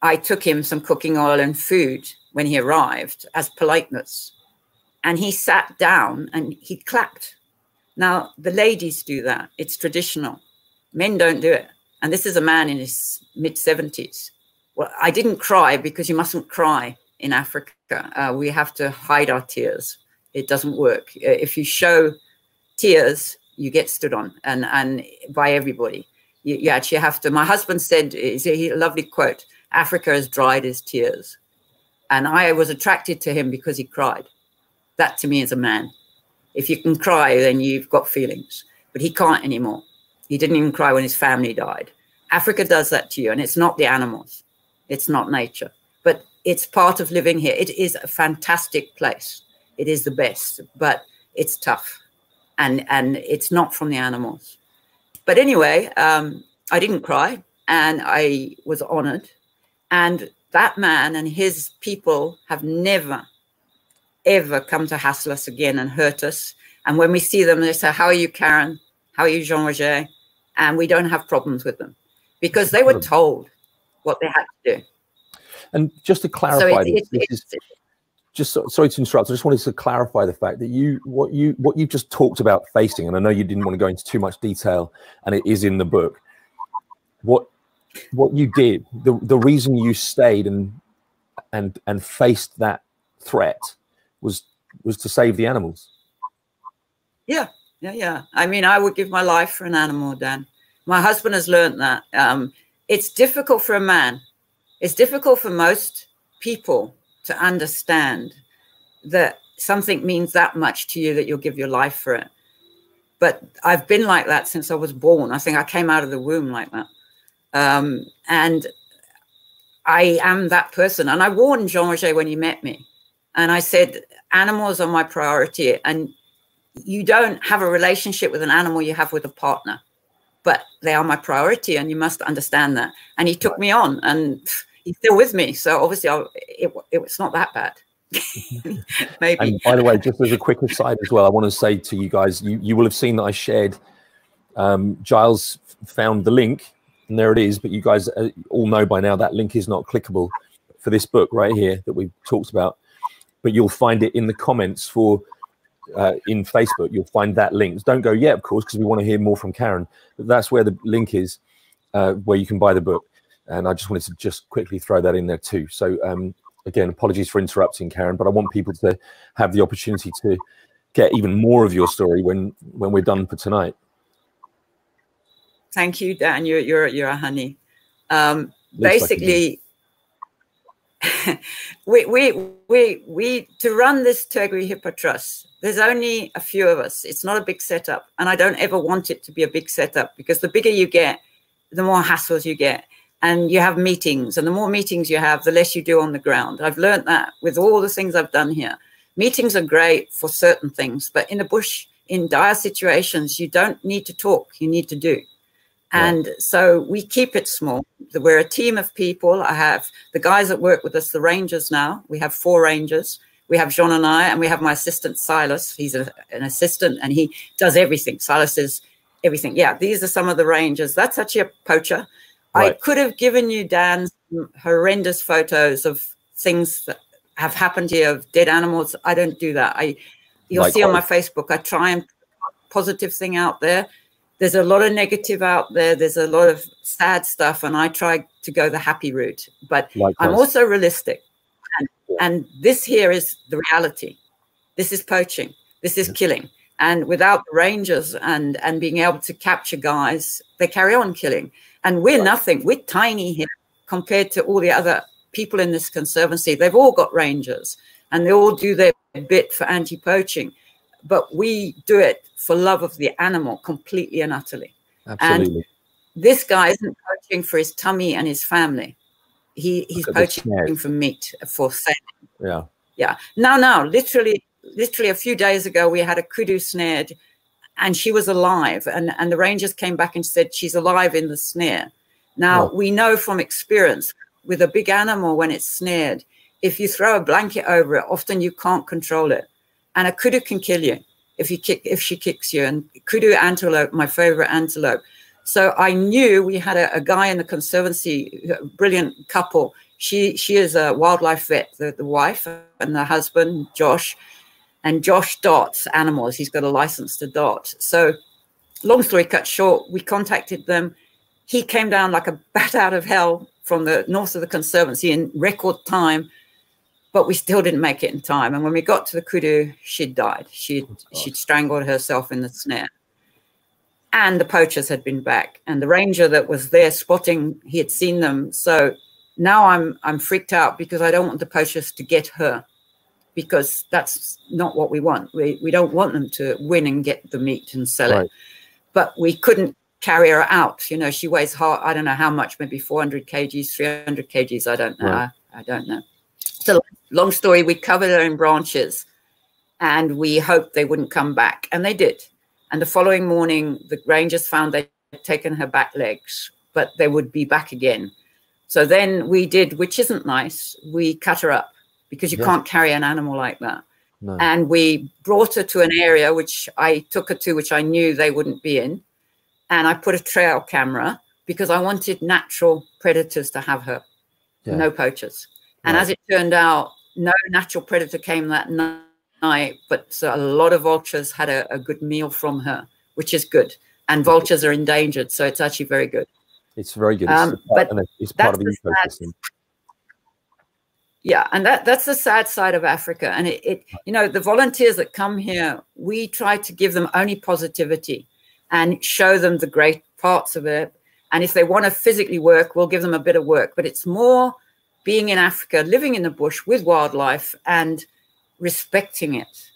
I took him some cooking oil and food when he arrived as politeness, and he sat down and he clapped. Now the ladies do that; it's traditional. Men don't do it. And this is a man in his mid 70s. Well, I didn't cry because you mustn't cry in Africa. Uh, we have to hide our tears. It doesn't work. Uh, if you show tears, you get stood on and, and by everybody. You, you actually have to. My husband said, is a lovely quote Africa has dried his tears. And I was attracted to him because he cried. That to me is a man. If you can cry, then you've got feelings. But he can't anymore. He didn't even cry when his family died. Africa does that to you, and it's not the animals, it's not nature, but it's part of living here. It is a fantastic place. It is the best, but it's tough, and and it's not from the animals. But anyway, um, I didn't cry, and I was honored, and that man and his people have never, ever come to hassle us again and hurt us. And when we see them, they say, "How are you, Karen? How are you, Jean Roger?" and we don't have problems with them because they were hmm. told what they had to do. And just to clarify, so this, this is, just so, sorry to interrupt. I just wanted to clarify the fact that you what you what you just talked about facing, and I know you didn't want to go into too much detail, and it is in the book. What what you did, the the reason you stayed and and and faced that threat was was to save the animals. Yeah, yeah, yeah. I mean, I would give my life for an animal, Dan. My husband has learned that. Um, it's difficult for a man. It's difficult for most people to understand that something means that much to you that you'll give your life for it. But I've been like that since I was born. I think I came out of the womb like that. Um, and I am that person. And I warned Jean Roger when he met me. And I said, animals are my priority. And you don't have a relationship with an animal you have with a partner but they are my priority and you must understand that. And he took me on and he's still with me so obviously it, it, it's not that bad. [laughs] Maybe. And by the way just as a quick aside as well i want to say to you guys you, you will have seen that i shared um, giles found the link and there it is but you guys uh, all know by now that link is not clickable for this book right here that we've talked about but you'll find it in the comments for uh, in Facebook, you'll find that link. Don't go yet, of course, because we want to hear more from Karen. But that's where the link is, uh, where you can buy the book. And I just wanted to just quickly throw that in there too. So um, again, apologies for interrupting, Karen, but I want people to have the opportunity to get even more of your story when when we're done for tonight. Thank you, Dan. You're you're you're a honey. Um, basically, like [laughs] we we we we to run this Turgwe Hippo Trust there's only a few of us. It's not a big setup. And I don't ever want it to be a big setup because the bigger you get, the more hassles you get. And you have meetings, and the more meetings you have, the less you do on the ground. I've learned that with all the things I've done here. Meetings are great for certain things, but in the bush, in dire situations, you don't need to talk, you need to do. And so we keep it small. We're a team of people. I have the guys that work with us, the rangers now. We have four rangers we have Jean and I, and we have my assistant Silas. He's a, an assistant and he does everything. Silas is everything. Yeah, these are some of the rangers. That's actually a poacher. Right. I could have given you Dan's horrendous photos of things that have happened here of dead animals. I don't do that. I you'll Likewise. see on my Facebook. I try and positive thing out there. There's a lot of negative out there. There's a lot of sad stuff, and I try to go the happy route. But Likewise. I'm also realistic. And this here is the reality. This is poaching. This is killing. And without the rangers and and being able to capture guys, they carry on killing. And we're nothing. We're tiny here compared to all the other people in this conservancy. They've all got rangers and they all do their bit for anti-poaching. But we do it for love of the animal completely and utterly. Absolutely. And this guy isn't poaching for his tummy and his family. He he's poaching for meat for sale. Yeah. Yeah. No, no. Literally, literally a few days ago, we had a kudu snared, and she was alive. And and the rangers came back and said she's alive in the snare. Now we know from experience with a big animal when it's snared, if you throw a blanket over it, often you can't control it. And a kudu can kill you if you kick if she kicks you. And kudu antelope, my favorite antelope. So I knew we had a, a guy in the conservancy, brilliant couple. She she is a wildlife vet, the, the wife and the husband, Josh. And Josh dots animals. He's got a license to dot. So long story cut short, we contacted them. He came down like a bat out of hell from the north of the conservancy in record time but we still didn't make it in time. And when we got to the kudu, she'd died. She'd oh, she'd strangled herself in the snare. And the poachers had been back, and the ranger that was there spotting, he had seen them. So now I'm I'm freaked out because I don't want the poachers to get her, because that's not what we want. We we don't want them to win and get the meat and sell right. it. But we couldn't carry her out. You know, she weighs hard, I don't know how much, maybe 400 kgs, 300 kgs. I don't know. Right. I, I don't know. So long story, we covered her in branches and we hoped they wouldn't come back. And they did. And the following morning, the rangers found they'd taken her back legs, but they would be back again. So then we did, which isn't nice, we cut her up because you yeah. can't carry an animal like that. No. And we brought her to an area which I took her to, which I knew they wouldn't be in. And I put a trail camera because I wanted natural predators to have her, yeah. no poachers. And right. as it turned out, no natural predator came that night, but so a lot of vultures had a, a good meal from her, which is good. And vultures are endangered, so it's actually very good. It's very good. It's, um, part, but it's part of the ecosystem. yeah, and that that's the sad side of Africa. And it, it, you know, the volunteers that come here, we try to give them only positivity and show them the great parts of it. And if they want to physically work, we'll give them a bit of work. But it's more being in Africa, living in the bush with wildlife and respecting it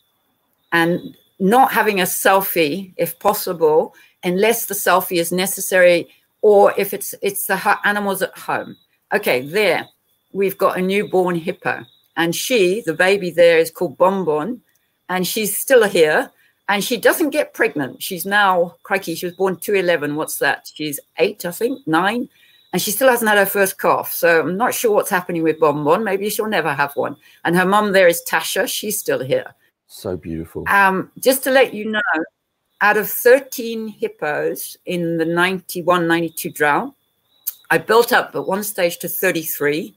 and not having a selfie if possible, unless the selfie is necessary or if it's it's the animals at home. Okay, there we've got a newborn hippo and she, the baby there is called Bonbon and she's still here and she doesn't get pregnant. She's now, crikey, she was born 211. What's that? She's eight, I think, nine and she still hasn't had her first cough. So I'm not sure what's happening with Bonbon. Maybe she'll never have one. And her mum there is Tasha. She's still here. So beautiful. Um, just to let you know, out of 13 hippos in the 91 92 drought, I built up at one stage to 33.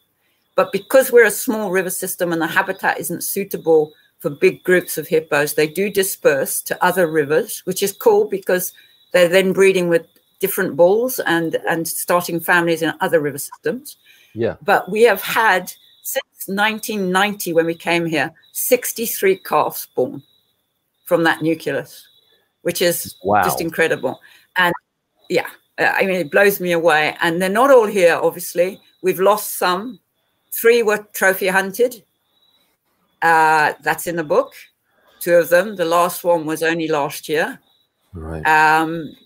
But because we're a small river system and the habitat isn't suitable for big groups of hippos, they do disperse to other rivers, which is cool because they're then breeding with different bulls and and starting families in other river systems. Yeah. But we have had since 1990 when we came here 63 calves born from that nucleus, which is wow. just incredible. And yeah, I mean it blows me away. And they're not all here, obviously. We've lost some. Three were trophy hunted. Uh, that's in the book. Two of them. The last one was only last year. Right. Um,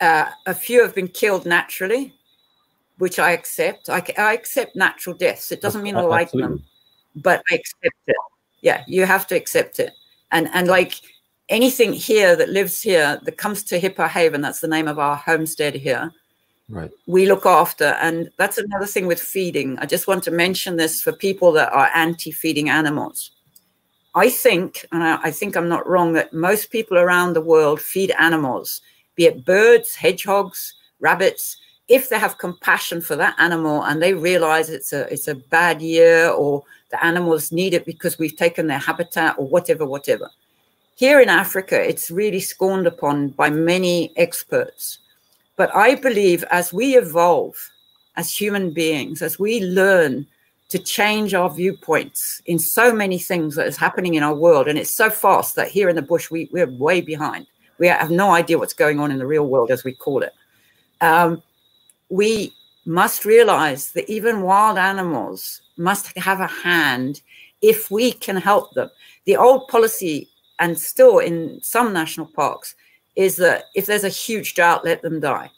uh, a few have been killed naturally, which I accept. I, I accept natural deaths. It doesn't mean I like Absolutely. them, but I accept it. Yeah, you have to accept it. And and like anything here that lives here that comes to Hippo Haven, that's the name of our homestead here. Right. We look after, and that's another thing with feeding. I just want to mention this for people that are anti-feeding animals. I think, and I, I think I'm not wrong, that most people around the world feed animals be it birds, hedgehogs, rabbits, if they have compassion for that animal and they realize it's a it's a bad year or the animals need it because we've taken their habitat or whatever, whatever. Here in Africa, it's really scorned upon by many experts. But I believe as we evolve as human beings, as we learn to change our viewpoints in so many things that is happening in our world, and it's so fast that here in the bush we, we're way behind we have no idea what's going on in the real world, as we call it. Um, we must realize that even wild animals must have a hand if we can help them. The old policy, and still in some national parks, is that if there's a huge drought, let them die.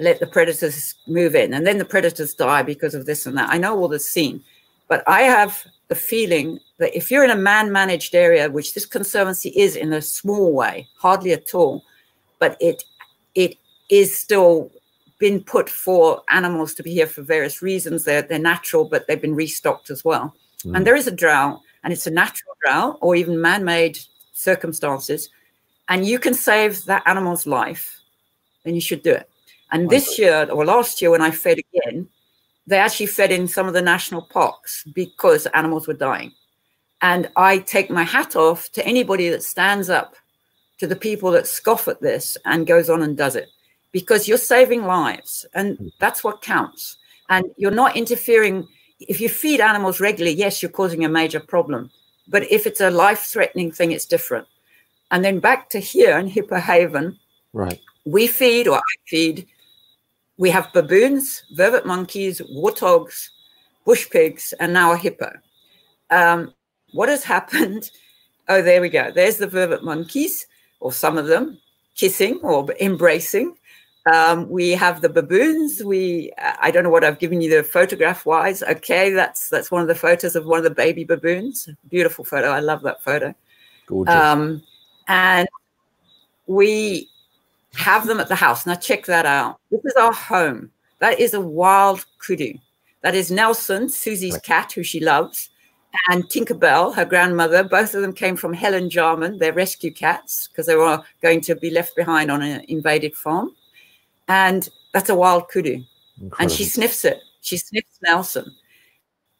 Let the predators move in. And then the predators die because of this and that. I know all this scene. But I have the feeling that if you're in a man managed area, which this conservancy is in a small way, hardly at all, but it it is still been put for animals to be here for various reasons. They're, they're natural, but they've been restocked as well. Mm. And there is a drought, and it's a natural drought or even man made circumstances. And you can save that animal's life, then you should do it. And this year or last year, when I fed again, they actually fed in some of the national parks because animals were dying. And I take my hat off to anybody that stands up to the people that scoff at this and goes on and does it because you're saving lives and that's what counts. And you're not interfering. If you feed animals regularly, yes, you're causing a major problem. But if it's a life threatening thing, it's different. And then back to here in Hippo Haven, right? We feed or I feed. We have baboons, vervet monkeys, warthogs, bush pigs, and now a hippo. Um, what has happened? [laughs] Oh, there we go. There's the vervet monkeys, or some of them, kissing or embracing. Um, we have the baboons. We I don't know what I've given you the photograph wise. Okay, that's that's one of the photos of one of the baby baboons. Beautiful photo. I love that photo. Gorgeous. Um, and we have them at the house. Now check that out. This is our home. That is a wild kudu. That is Nelson, Susie's cat, who she loves and Tinkerbell, her grandmother, both of them came from Helen Jarman. They're rescue cats because they were going to be left behind on an invaded farm. And that's a wild kudu. Incredible. And she sniffs it. She sniffs Nelson.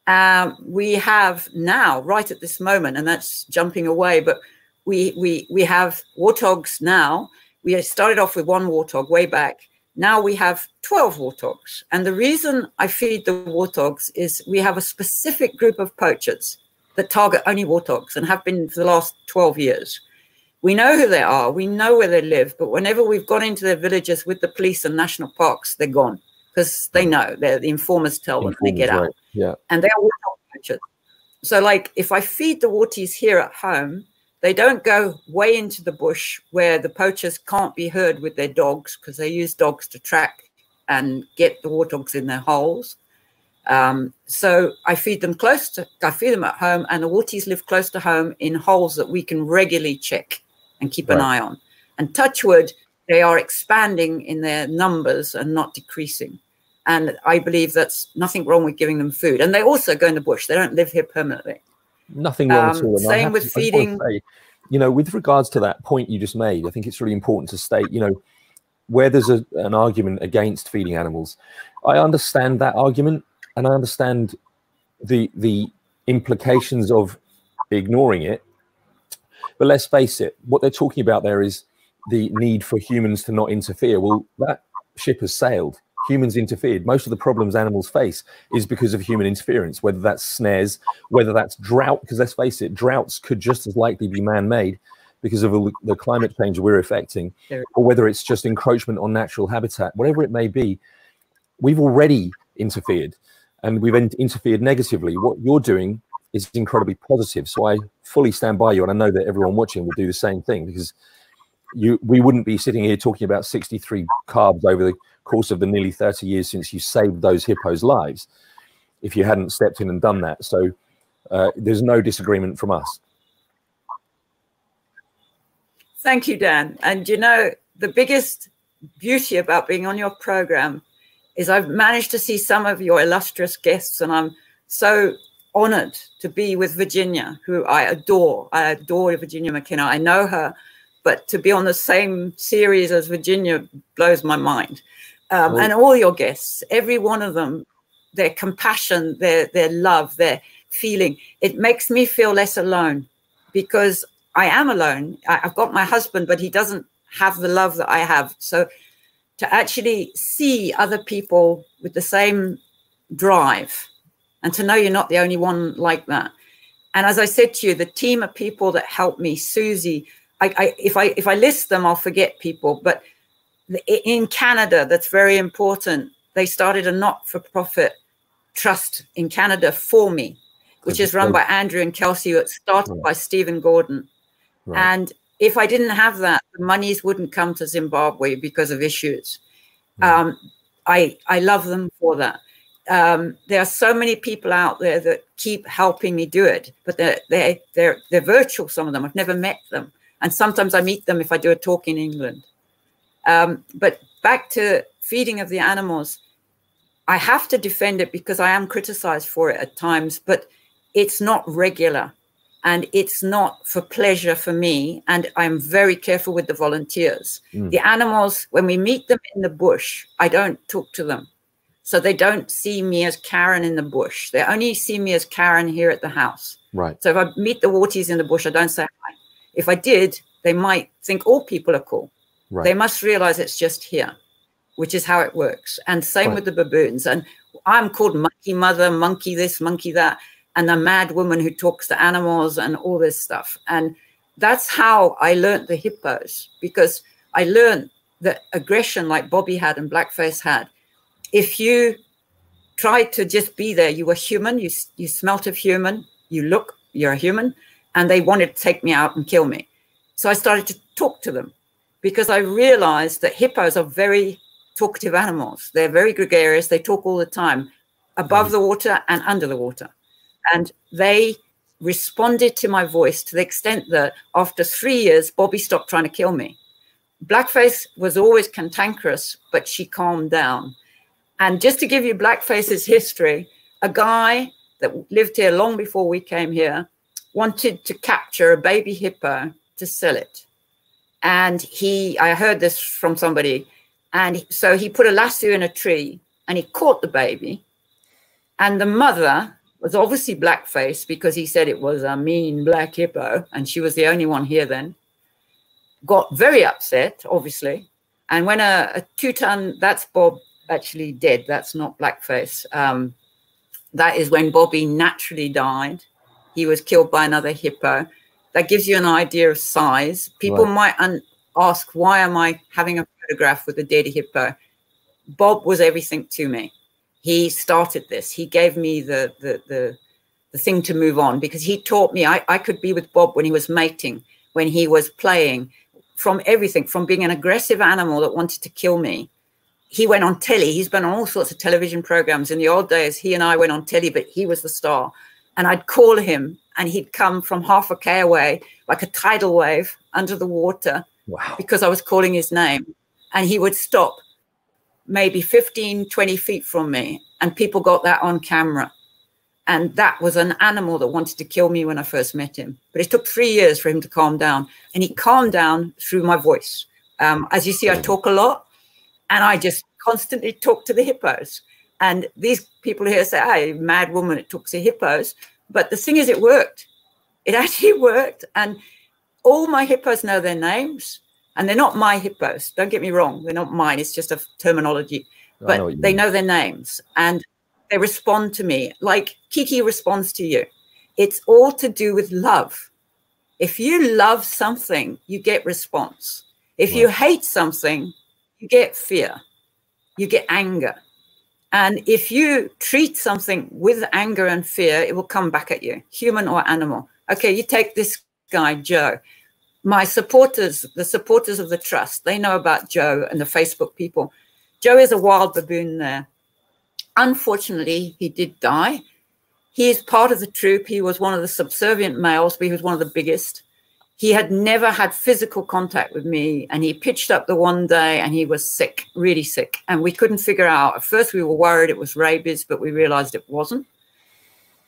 Um, we have now, right at this moment, and that's jumping away, but we we we have warthogs now. We started off with one warthog way back, now we have 12 warthogs. And the reason I feed the warthogs is we have a specific group of poachers that target only warthogs and have been for the last 12 years. We know who they are, we know where they live, but whenever we've gone into their villages with the police and national parks, they're gone because they know they're the informers tell them they get out. Right. Yeah. And they're warthog poachers. So, like, if I feed the warties here at home, they don't go way into the bush where the poachers can't be heard with their dogs because they use dogs to track and get the warthogs in their holes. Um, so I feed them close to, I feed them at home, and the warties live close to home in holes that we can regularly check and keep right. an eye on. And touchwood, they are expanding in their numbers and not decreasing. And I believe that's nothing wrong with giving them food. And they also go in the bush; they don't live here permanently. Nothing wrong um, at all. And same with to, feeding. Say, you know, with regards to that point you just made, I think it's really important to state, you know, where there's a, an argument against feeding animals, I understand that argument and I understand the the implications of ignoring it. But let's face it, what they're talking about there is the need for humans to not interfere. Well, that ship has sailed humans interfered. Most of the problems animals face is because of human interference, whether that's snares, whether that's drought, because let's face it, droughts could just as likely be man made because of the climate change we're affecting, or whether it's just encroachment on natural habitat, whatever it may be, we've already interfered and we've interfered negatively. What you're doing is incredibly positive. So I fully stand by you. And I know that everyone watching will do the same thing because you we wouldn't be sitting here talking about 63 calves over the course of the nearly 30 years since you saved those hippos' lives if you hadn't stepped in and done that. So uh, there's no disagreement from us. Thank you, Dan. And you know, the biggest beauty about being on your program is I've managed to see some of your illustrious guests, and I'm so honored to be with Virginia, who I adore. I adore Virginia McKenna. I know her, but to be on the same series as Virginia blows my mind um, and all your guests, every one of them, their compassion, their their love, their feeling, it makes me feel less alone because I am alone. I, I've got my husband, but he doesn't have the love that I have. So to actually see other people with the same drive and to know you're not the only one like that. And as I said to you, the team of people that helped me, Susie, I, I if I if I list them, I'll forget people, but in Canada, that's very important. They started a not-for-profit trust in Canada for me, which is run by Andrew and Kelsey. It's started right. by Stephen Gordon. Right. And if I didn't have that, the monies wouldn't come to Zimbabwe because of issues. Right. Um, I I love them for that. Um, there are so many people out there that keep helping me do it, but they're they they're they're virtual. Some of them I've never met them, and sometimes I meet them if I do a talk in England. Um, but back to feeding of the animals, I have to defend it because I am criticized for it at times, but it's not regular and it's not for pleasure for me. And I'm very careful with the volunteers. Mm. The animals, when we meet them in the bush, I don't talk to them. So they don't see me as Karen in the bush. They only see me as Karen here at the house. Right. So if I meet the Warties in the bush, I don't say hi. If I did, they might think all people are cool. Right. They must realize it's just here, which is how it works. And same right. with the baboons. And I'm called monkey mother, monkey this, monkey that and a mad woman who talks to animals and all this stuff. And that's how I learned the hippos because I learned that aggression like Bobby had and Blackface had. If you tried to just be there, you were human, you, you smelt of human, you look, you're a human, and they wanted to take me out and kill me. So I started to talk to them because I realized that hippos are very talkative animals. They're very gregarious. They talk all the time above mm. the water and under the water. And they responded to my voice to the extent that after three years, Bobby stopped trying to kill me. Blackface was always cantankerous, but she calmed down. And just to give you Blackface's history, a guy that lived here long before we came here wanted to capture a baby hippo to sell it. And he, I heard this from somebody, and so he put a lasso in a tree and he caught the baby. And the mother was obviously blackface because he said it was a mean black hippo, and she was the only one here then. Got very upset, obviously. And when a, a two ton, that's Bob actually dead, that's not blackface. Um, that is when Bobby naturally died. He was killed by another hippo. That gives you an idea of size. People right. might ask, why am I having a photograph with a dead hippo? Bob was everything to me he started this. He gave me the the the, the thing to move on because he taught me I, I could be with Bob when he was mating, when he was playing, from everything, from being an aggressive animal that wanted to kill me. He went on telly. He's been on all sorts of television programs. In the old days, he and I went on telly, but he was the star. And I'd call him and he'd come from half a K away, like a tidal wave under the water, wow. because I was calling his name. And he would stop maybe 15, 20 feet from me, and people got that on camera. And that was an animal that wanted to kill me when I first met him. But it took three years for him to calm down. And he calmed down through my voice. Um, as you see, I talk a lot and I just constantly talk to the hippos. And these people here say, hey, mad woman, it talks to hippos. But the thing is, it worked. It [laughs] actually worked. And all my hippos know their names. And they're not my hippos. Don't get me wrong. They're not mine. It's just a terminology. But know they mean. know their names and they respond to me like Kiki responds to you. It's all to do with love. If you love something, you get response. If you hate something, you get fear, you get anger. And if you treat something with anger and fear, it will come back at you, human or animal. Okay, you take this guy, Joe my supporters, the supporters of the trust, they know about Joe and the Facebook people. Joe is a wild baboon there. Unfortunately, he did die. He is part of the troop. He was one of the subservient males, but he was one of the biggest. He had never had physical contact with me, and he pitched up the one day and he was sick, really sick. And we couldn't figure out. At first, we were worried it was rabies, but we realized it wasn't.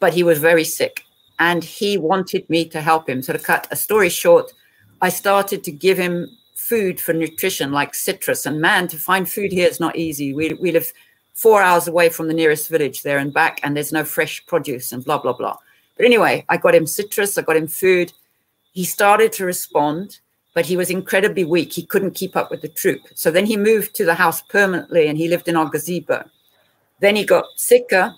But he was very sick, and he wanted me to help him. So, to cut a story short, I started to give him food for nutrition like citrus. And man, to find food here is not easy. We, we live four hours away from the nearest village there and back, and there's no fresh produce and blah, blah, blah. But anyway, I got him citrus, I got him food. He started to respond, but he was incredibly weak. He couldn't keep up with the troop. So then he moved to the house permanently and he lived in our gazebo. Then he got sicker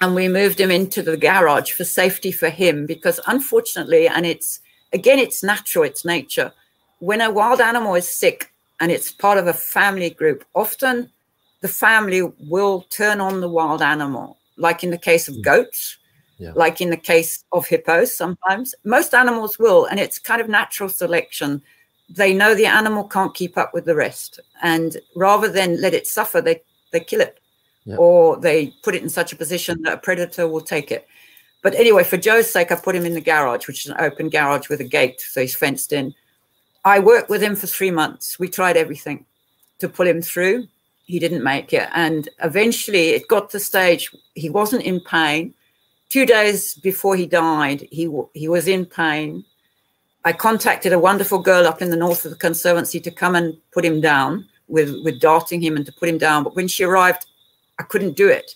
and we moved him into the garage for safety for him because unfortunately, and it's again, it's natural, it's nature. When a wild animal is sick and it's part of a family group, often the family will turn on the wild animal, like in the case of mm. goats, yeah. like in the case of hippos sometimes. Most animals will, and it's kind of natural selection. They know the animal can't keep up with the rest. And rather than let it suffer, they, they kill it. Yeah. Or they put it in such a position that a predator will take it. But anyway, for Joe's sake, I put him in the garage, which is an open garage with a gate, so he's fenced in. I worked with him for three months. We tried everything. to pull him through. He didn't make it. And eventually it got to the stage he wasn't in pain. Two days before he died, he, he was in pain. I contacted a wonderful girl up in the north of the Conservancy to come and put him down with, with darting him and to put him down. But when she arrived, I couldn't do it.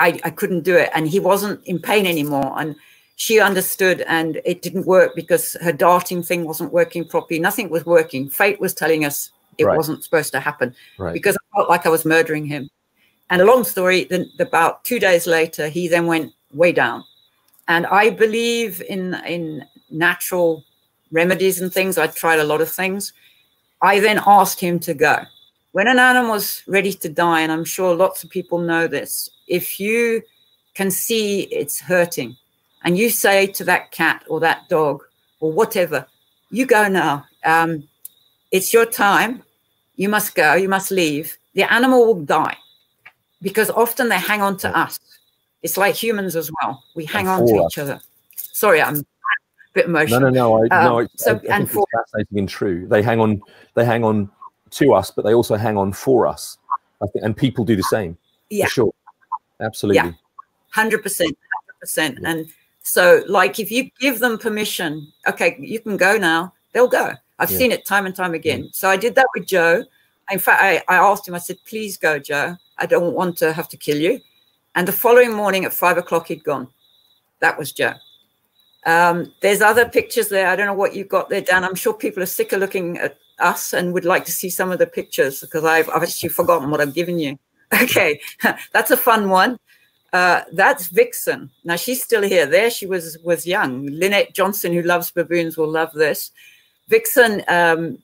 I, I couldn't do it. And he wasn't in pain anymore. And she understood and it didn't work because her darting thing wasn't working properly. Nothing was working. Fate was telling us it right. wasn't supposed to happen right. because I felt like I was murdering him. And a long story, then about two days later, he then went way down. And I believe in in natural remedies and things. I tried a lot of things. I then asked him to go. When an animal's ready to die, and I'm sure lots of people know this, if you can see it's hurting, and you say to that cat or that dog or whatever, you go now. Um, it's your time. You must go. You must leave. The animal will die because often they hang on to us. It's like humans as well. We hang on to us. each other. Sorry, I'm a bit emotional. No, no, no. I, um, no, I, so, I, and for, it's fascinating and true. They hang on. They hang on to us, but they also hang on for us. I think, and people do the same. Yeah, sure. Absolutely. Yeah, hundred percent, hundred percent. And so, like, if you give them permission, okay, you can go now, they'll go. I've yeah. seen it time and time again. Yeah. So I did that with Joe. In fact, I, I asked him, I said, please go, Joe. I don't want to have to kill you. And the following morning at five o'clock, he'd gone. That was Joe. Um, there's other pictures there. I don't know what you've got there, Dan. I'm sure people are sick of looking at us and would like to see some of the pictures because I've, I've actually forgotten what I've given you. [laughs] Okay, [laughs] that's a fun one. Uh, that's Vixen. Now she's still here. There she was was young. Lynette Johnson, who loves baboons, will love this. Vixen um,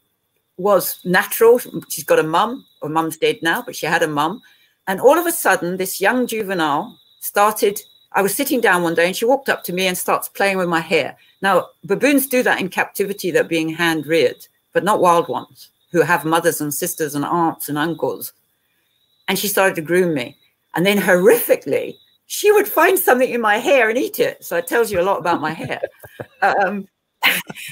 was natural. She's got a mum, or mum's dead now, but she had a mum. And all of a sudden, this young juvenile started. I was sitting down one day and she walked up to me and starts playing with my hair. Now, baboons do that in captivity, they're being hand reared, but not wild ones who have mothers and sisters and aunts and uncles. And she started to groom me. And then horrifically, she would find something in my hair and eat it. So it tells you a lot about my hair. [laughs] Um,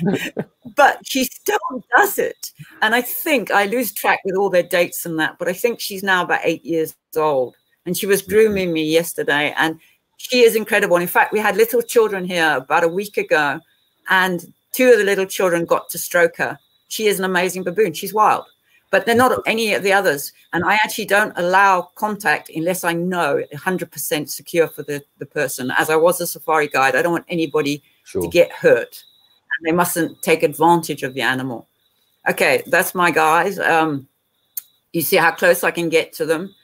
[laughs] but she still does it. And I think I lose track with all their dates and that, but I think she's now about eight years old. And she was mm-hmm. grooming me yesterday. And she is incredible. In fact, we had little children here about a week ago, and two of the little children got to stroke her. She is an amazing baboon. She's wild but they're not mm-hmm. any of the others. And I actually don't allow contact unless I know 100% secure for the, the person. As I was a safari guide, I don't want anybody sure. to get hurt. They mustn't take advantage of the animal. Okay, that's my guys. Um, you see how close I can get to them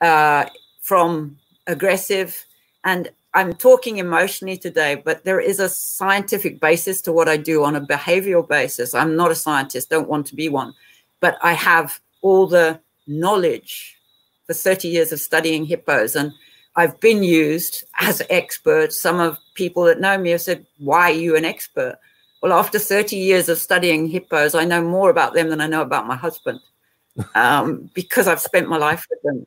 uh, from aggressive. And I'm talking emotionally today, but there is a scientific basis to what I do on a behavioral basis. I'm not a scientist, don't want to be one but I have all the knowledge for 30 years of studying hippos. And I've been used as expert. Some of people that know me have said, Why are you an expert? Well, after 30 years of studying hippos, I know more about them than I know about my husband um, [laughs] because I've spent my life with them.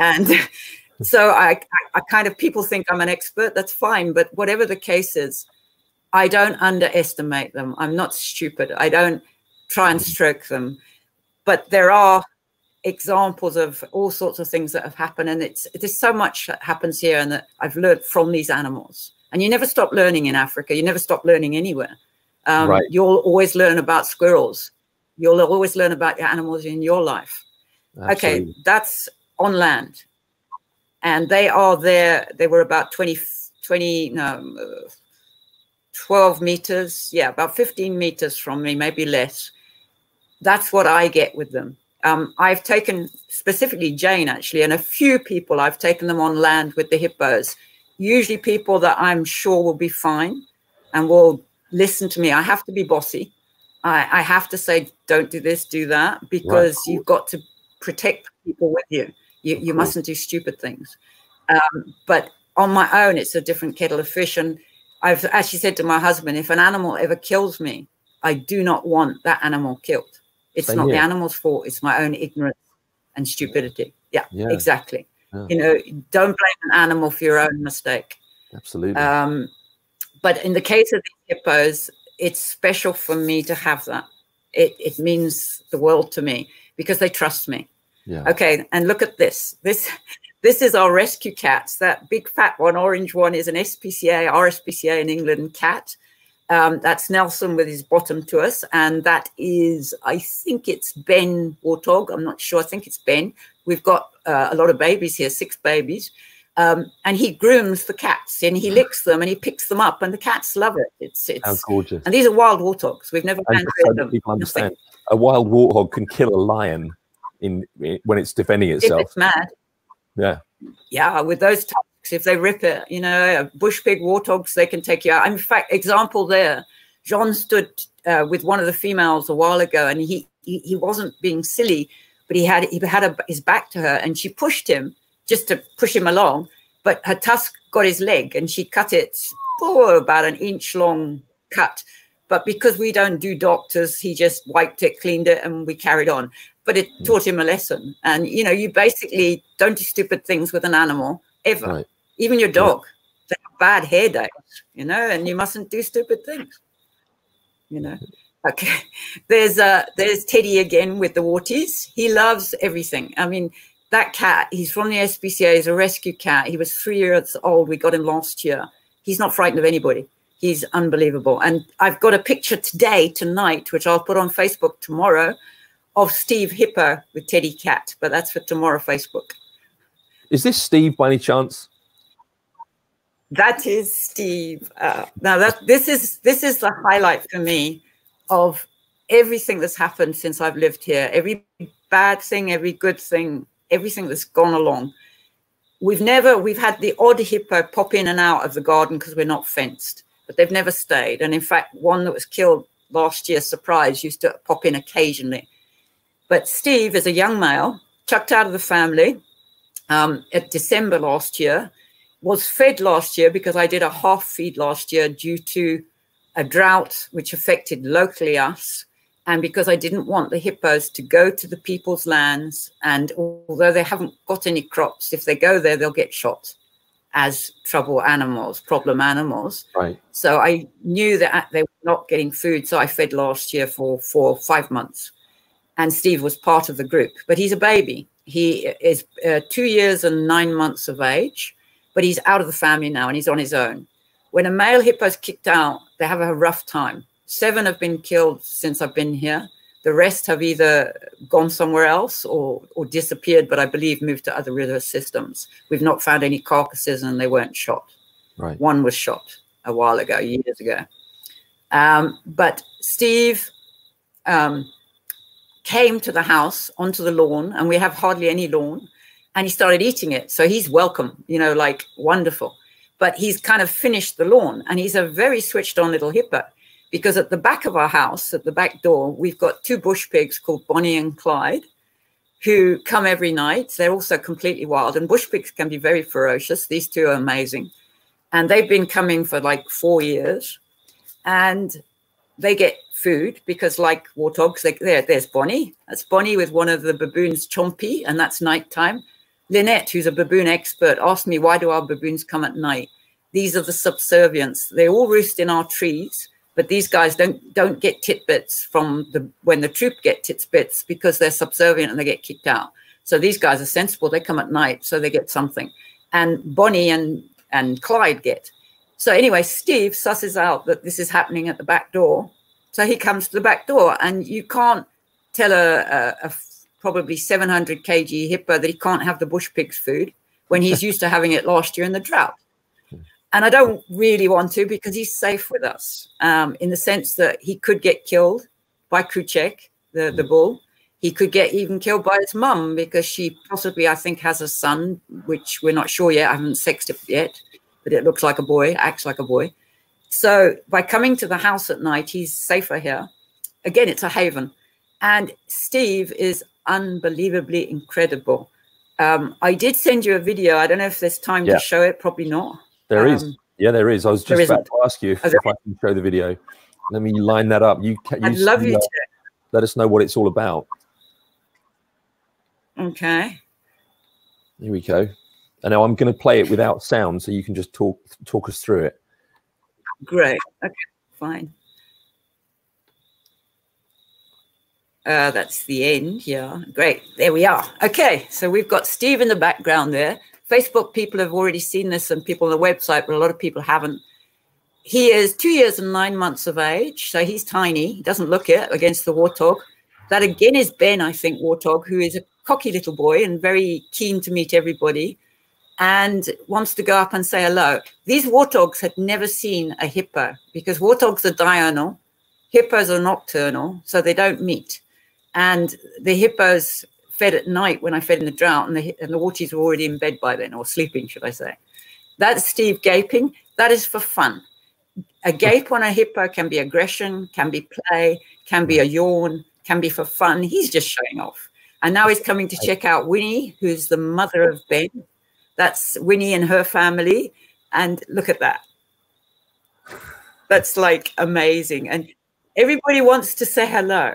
And [laughs] so I, I kind of, people think I'm an expert. That's fine. But whatever the case is, I don't underestimate them. I'm not stupid. I don't try and stroke them but there are examples of all sorts of things that have happened and it's there's so much that happens here and that i've learned from these animals and you never stop learning in africa you never stop learning anywhere um, right. you'll always learn about squirrels you'll always learn about your animals in your life Absolutely. okay that's on land and they are there they were about 20 20 no uh, 12 meters yeah about 15 meters from me maybe less that's what I get with them. Um, I've taken specifically Jane actually, and a few people I've taken them on land with the hippos. Usually, people that I'm sure will be fine and will listen to me. I have to be bossy. I, I have to say, don't do this, do that, because right. you've got to protect people with you. You, you mustn't do stupid things. Um, but on my own, it's a different kettle of fish. And I've actually said to my husband, if an animal ever kills me, I do not want that animal killed. It's Same not here. the animal's fault. It's my own ignorance and stupidity. Yeah, yeah. exactly. Yeah. You know, don't blame an animal for your own mistake. Absolutely. Um, but in the case of the hippos, it's special for me to have that. It, it means the world to me because they trust me. Yeah. Okay, and look at this. This [laughs] this is our rescue cats. That big fat one, orange one, is an SPCA, RSPCA in England cat. Um, that's Nelson with his bottom to us, and that is, I think it's Ben Warthog. I'm not sure. I think it's Ben. We've got uh, a lot of babies here, six babies, um, and he grooms the cats and he licks them and he picks them up, and the cats love it. It's it's How gorgeous. and these are wild warthogs. We've never And handled just so that them. people Nothing. understand, a wild warthog can kill a lion in, in when it's defending itself. If it's mad. Yeah. Yeah, with those tusks, if they rip it, you know, bush pig warthogs, they can take you out. In fact, example there, John stood uh, with one of the females a while ago, and he, he he wasn't being silly, but he had he had a, his back to her, and she pushed him just to push him along, but her tusk got his leg, and she cut it oh, about an inch long cut. But because we don't do doctors, he just wiped it, cleaned it, and we carried on. But it taught him a lesson. And you know, you basically don't do stupid things with an animal ever. Right. Even your dog. They have bad hair days, you know, and you mustn't do stupid things. You know. Okay. [laughs] There's uh there's Teddy again with the Warties. He loves everything. I mean, that cat, he's from the SPCA, he's a rescue cat. He was three years old. We got him last year. He's not frightened of anybody. He's unbelievable. And I've got a picture today, tonight, which I'll put on Facebook tomorrow, of Steve Hippo with Teddy Cat, but that's for tomorrow Facebook. Is this Steve by any chance? That is Steve. Uh, now that this is this is the highlight for me of everything that's happened since I've lived here. Every bad thing, every good thing, everything that's gone along. We've never we've had the odd hippo pop in and out of the garden because we're not fenced, but they've never stayed. And in fact, one that was killed last year, surprise, used to pop in occasionally. But Steve is a young male, chucked out of the family um, at December last year was fed last year because I did a half feed last year due to a drought which affected locally us. And because I didn't want the hippos to go to the people's lands. And although they haven't got any crops, if they go there, they'll get shot as trouble animals, problem animals. Right. So I knew that they were not getting food. So I fed last year for for five months. And Steve was part of the group, but he's a baby. He is uh, two years and nine months of age but he's out of the family now and he's on his own. When a male hippo is kicked out, they have a rough time. Seven have been killed since I've been here. The rest have either gone somewhere else or, or disappeared, but I believe moved to other river systems. We've not found any carcasses and they weren't shot. Right. One was shot a while ago, years ago. Um, but Steve um, came to the house onto the lawn, and we have hardly any lawn and he started eating it. So he's welcome, you know, like wonderful. But he's kind of finished the lawn and he's a very switched on little hippo because at the back of our house, at the back door, we've got two bush pigs called Bonnie and Clyde who come every night. They're also completely wild and bush pigs can be very ferocious. These two are amazing. And they've been coming for like four years and they get food because like warthogs, they, there, there's Bonnie. That's Bonnie with one of the baboons, Chompy, and that's nighttime. Lynette, who's a baboon expert, asked me, why do our baboons come at night? These are the subservients. They all roost in our trees, but these guys don't don't get titbits from the when the troop get titbits because they're subservient and they get kicked out. So these guys are sensible. They come at night, so they get something. And Bonnie and and Clyde get. So anyway, Steve susses out that this is happening at the back door. So he comes to the back door, and you can't tell a, a, a probably 700 kg hippo that he can't have the bush pig's food when he's [laughs] used to having it last year in the drought. And I don't really want to because he's safe with us um, in the sense that he could get killed by Kuchek, the, the bull. He could get even killed by his mum because she possibly, I think, has a son, which we're not sure yet. I haven't sexed it yet, but it looks like a boy, acts like a boy. So by coming to the house at night, he's safer here. Again, it's a haven. And Steve is unbelievably incredible. Um, I did send you a video. I don't know if there's time Yeah. to show it. Probably not. There is. Um, Yeah, there is. I was just about to ask you if, I can show the video. Let me line that up. You, ca- you I'd love you, to. let us know what it's all about. Okay. Here we go. And now I'm going to play it without sound, so you can just talk talk us through it. Great. Okay. Fine. Uh, that's the end. Yeah, great. There we are. Okay, so we've got Steve in the background there. Facebook people have already seen this, and people on the website, but a lot of people haven't. He is two years and nine months of age, so he's tiny. He doesn't look it against the warthog. That again is Ben, I think, warthog, who is a cocky little boy and very keen to meet everybody and wants to go up and say hello. These warthogs had never seen a hippo because warthogs are diurnal, hippos are nocturnal, so they don't meet. And the hippos fed at night when I fed in the drought, and the, and the warties were already in bed by then, or sleeping, should I say. That's Steve gaping. That is for fun. A gape on a hippo can be aggression, can be play, can be a yawn, can be for fun. He's just showing off. And now he's coming to check out Winnie, who's the mother of Ben. That's Winnie and her family. And look at that. That's like amazing. And everybody wants to say hello.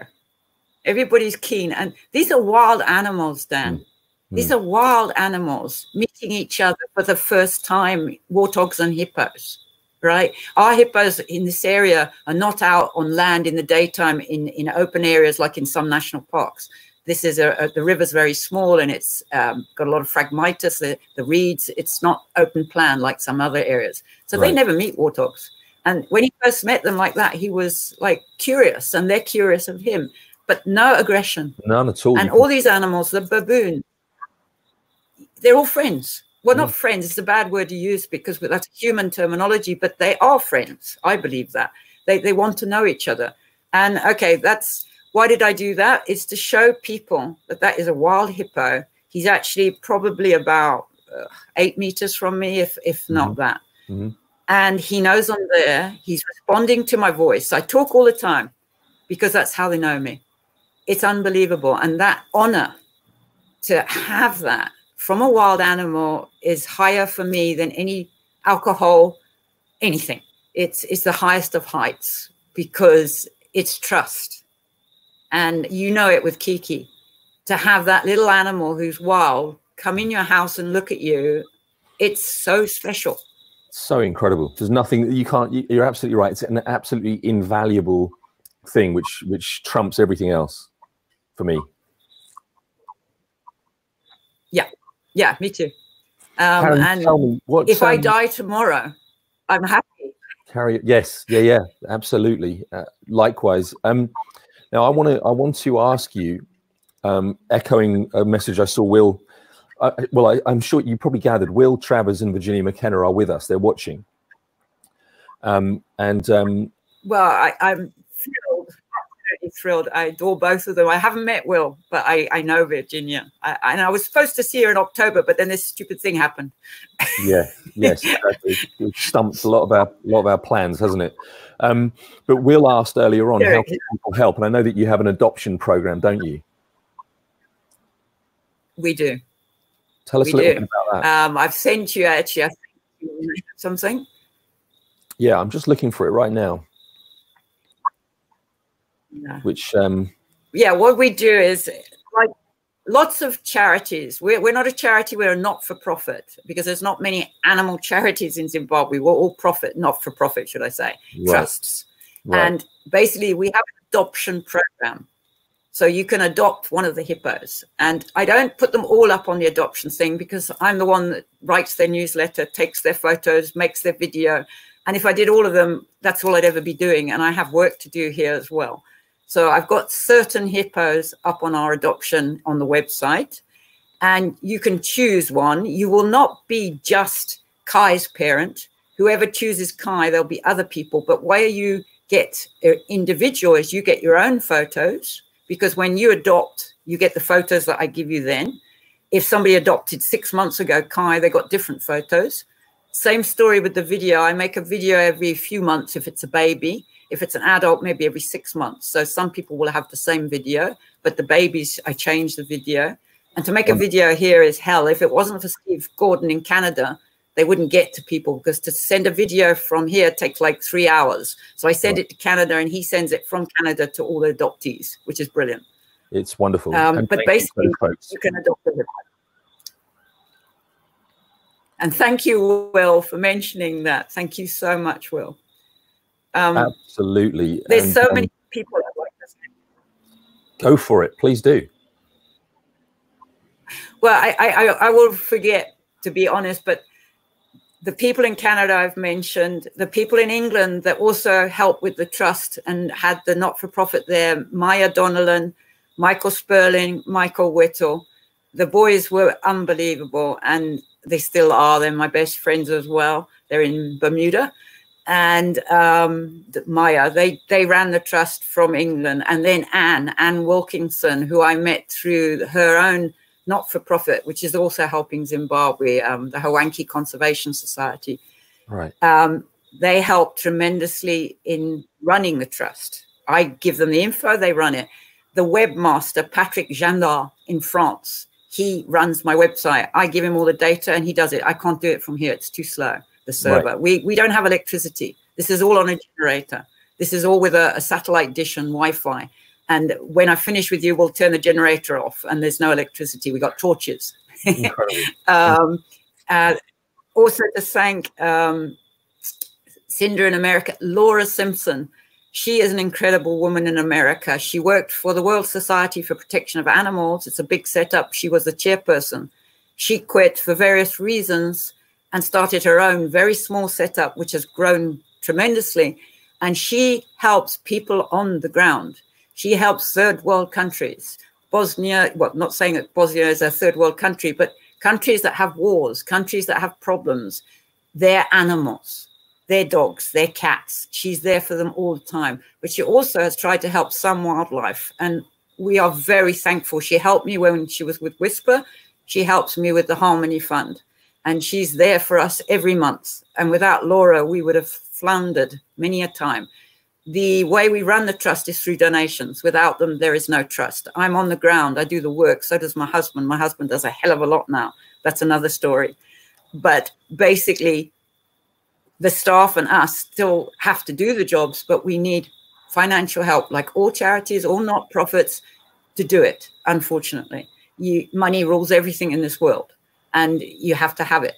Everybody's keen. And these are wild animals, Dan. Mm. These are wild animals meeting each other for the first time, warthogs and hippos, right? Our hippos in this area are not out on land in the daytime in, in open areas like in some national parks. This is a, a the river's very small and it's um, got a lot of phragmites, the, the reeds. It's not open plan like some other areas. So right. they never meet warthogs. And when he first met them like that, he was like curious and they're curious of him, but no aggression. None at all. And all these animals, the baboon, they're all friends. Well, not mm. friends, it's a bad word to use because that's human terminology, but they are friends. I believe that. They, they want to know each other. And okay, that's why did I do that? It's to show people that that is a wild hippo. He's actually probably about uh, eight meters from me, if if not that. Mm-hmm. And he knows I'm there. He's responding to my voice. I talk all the time because that's how they know me. It's unbelievable. And that honor to have that from a wild animal is higher for me than any alcohol, anything. It's it's the highest of heights because it's trust and you know it with Kiki, to have that little animal who's wild come in your house and look at you, it's so special. So incredible. There's nothing you can't. You're absolutely right. It's an absolutely invaluable thing, which which trumps everything else for me. Yeah, yeah, me too. Um, Karen, and me, what, if um, I die tomorrow, I'm happy. Carry it. Yes, yeah, yeah, absolutely. Uh, likewise. Um, now, I want to I want to ask you, um, echoing a message I saw Will. Uh, well, I, am sure you probably gathered Will Travers and Virginia McKenna are with us. They're watching. Um, and um, well, I, I'm thrilled, absolutely thrilled. I adore both of them. I haven't met Will, but I, I know Virginia. I, and I was supposed to see her in October, but then this stupid thing happened. yeah, yes, it, [laughs] it stumped a lot of our a lot of our plans, hasn't it? Um, but Will asked earlier on, how can people help? And I know that you have an adoption program, don't you? We do. Tell us we a little do. bit about that. Um, I've sent you actually something. Yeah, I'm just looking for it right now. Yeah. Which um yeah, what we do is like lots of charities. We're, we're not a charity, we're a not for profit because there's not many animal [laughs] charities in Zimbabwe. We're all profit, not for profit, should I say, right. trusts. Right. And basically, we have an adoption program. So you can adopt one of the hippos. And I don't put them all up on the adoption thing because I'm the one that writes their newsletter, takes their photos, makes their video. And if I did all of them, that's all I'd ever be doing. And I have work to do here as well. So I've got certain hippos up on our adoption on the website, and you can choose one. You will not be just Kai's parent. Whoever chooses Kai, there'll be other people. But where you get uh, individual is you get your own photos because when you adopt, you get the photos that I give you then. If somebody adopted six months ago, Kai, they got different photos. Same story with the video. I make a video every few months if it's a baby. If it's an adult, maybe every six months. So some people will have the same video, but the babies, I change the video. And to make a video here is hell. If it wasn't for Steve Gordon in Canada, they wouldn't get to people because to send a video from here takes like three hours. So I send it to Canada and he sends it from Canada to all the adoptees, which is brilliant. It's wonderful. Um, but basically, you can adopt. And thank you, Will, for mentioning that. Thank you so much, Will. Um, Absolutely. There's and, so um, many people that like this. go for it. Please do. Well, I, I, I will forget to be honest, but the people in Canada I've mentioned, the people in England that also helped with the trust and had the not for profit there, Maya Donnellan, Michael Sperling, Michael Whittall. The boys were unbelievable and they still are. They're my best friends as well. They're in Bermuda. And um, Maya, they, they ran the trust from England. And then Anne, Anne Wilkinson, who I met through her own not for profit, which is also helping Zimbabwe, um, the Hwange Conservation Society. Right. Um, they help tremendously in running the trust. I give them the info, they run it. The webmaster, Patrick Gendard in France, he runs my website. I give him all the data and he does it. I can't do it from here. It's too slow, the server. Right. We, we don't have electricity. This is all on a generator. This is all with a, a satellite dish and Wi-Fi. And when I finish with you, we'll turn the generator off and there's no electricity. We got torches. [laughs] um, uh, also to thank um, Cinder in America, Laura Simpson. She is an incredible woman in America. She worked for the World Society for Protection of Animals. It's a big setup. She was the chairperson. She quit for various reasons and started her own very small setup, which has grown tremendously. And she helps people on the ground. She helps third world countries. Bosnia, well, not saying that Bosnia is a third world country, but countries that have wars, countries that have problems, their animals, their dogs, their cats. She's there for them all the time. But she also has tried to help some wildlife. And we are very thankful. She helped me when she was with Whisper. She helps me with the Harmony Fund. And she's there for us every month. And without Laura, we would have floundered many a time the way we run the trust is through donations. Without them, there is no trust. I'm on the ground. I do the work. So does my husband. My husband does a hell of a lot now. That's another story. But basically, the staff and us still have to do the jobs, but we need financial help, like all charities, all not profits, to do it. Unfortunately, you, money rules everything in this world, and you have to have it.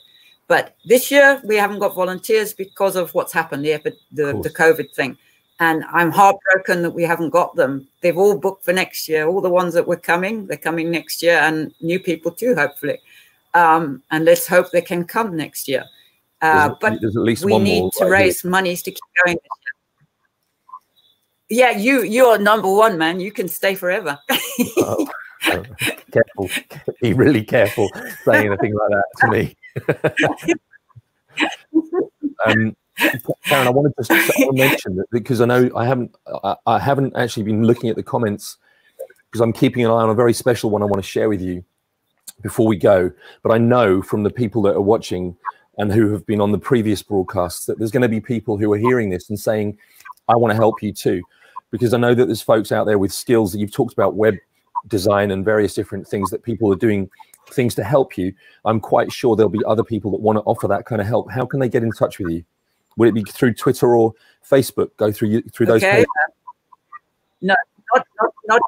But this year we haven't got volunteers because of what's happened, the the, the COVID thing and I'm heartbroken that we haven't got them. They've all booked for next year. All the ones that were coming, they're coming next year, and new people too, hopefully. Um, and let's hope they can come next year. Uh, there's, but there's at least we need to right raise here. monies to keep going. Yeah, you you're number one, man. You can stay forever. [laughs] oh, careful, be really careful saying anything like that to me. [laughs] um, Karen, I wanted to just mention that because I know I haven't I, I, haven't actually been looking at the comments because I'm keeping an eye on a very special one I want to share with you before we go. But I know from the people that are watching and who have been on the previous broadcasts that there's going to be people who are hearing this and saying, "I want to help you too," because I know that there's folks out there with skills that you've talked about web design and various different things that people are doing things to help you. I'm quite sure there'll be other people that want to offer that kind of help. How can they get in touch with you? Would it be through Twitter or Facebook? Go through you through those. Okay. Pages? No, not not not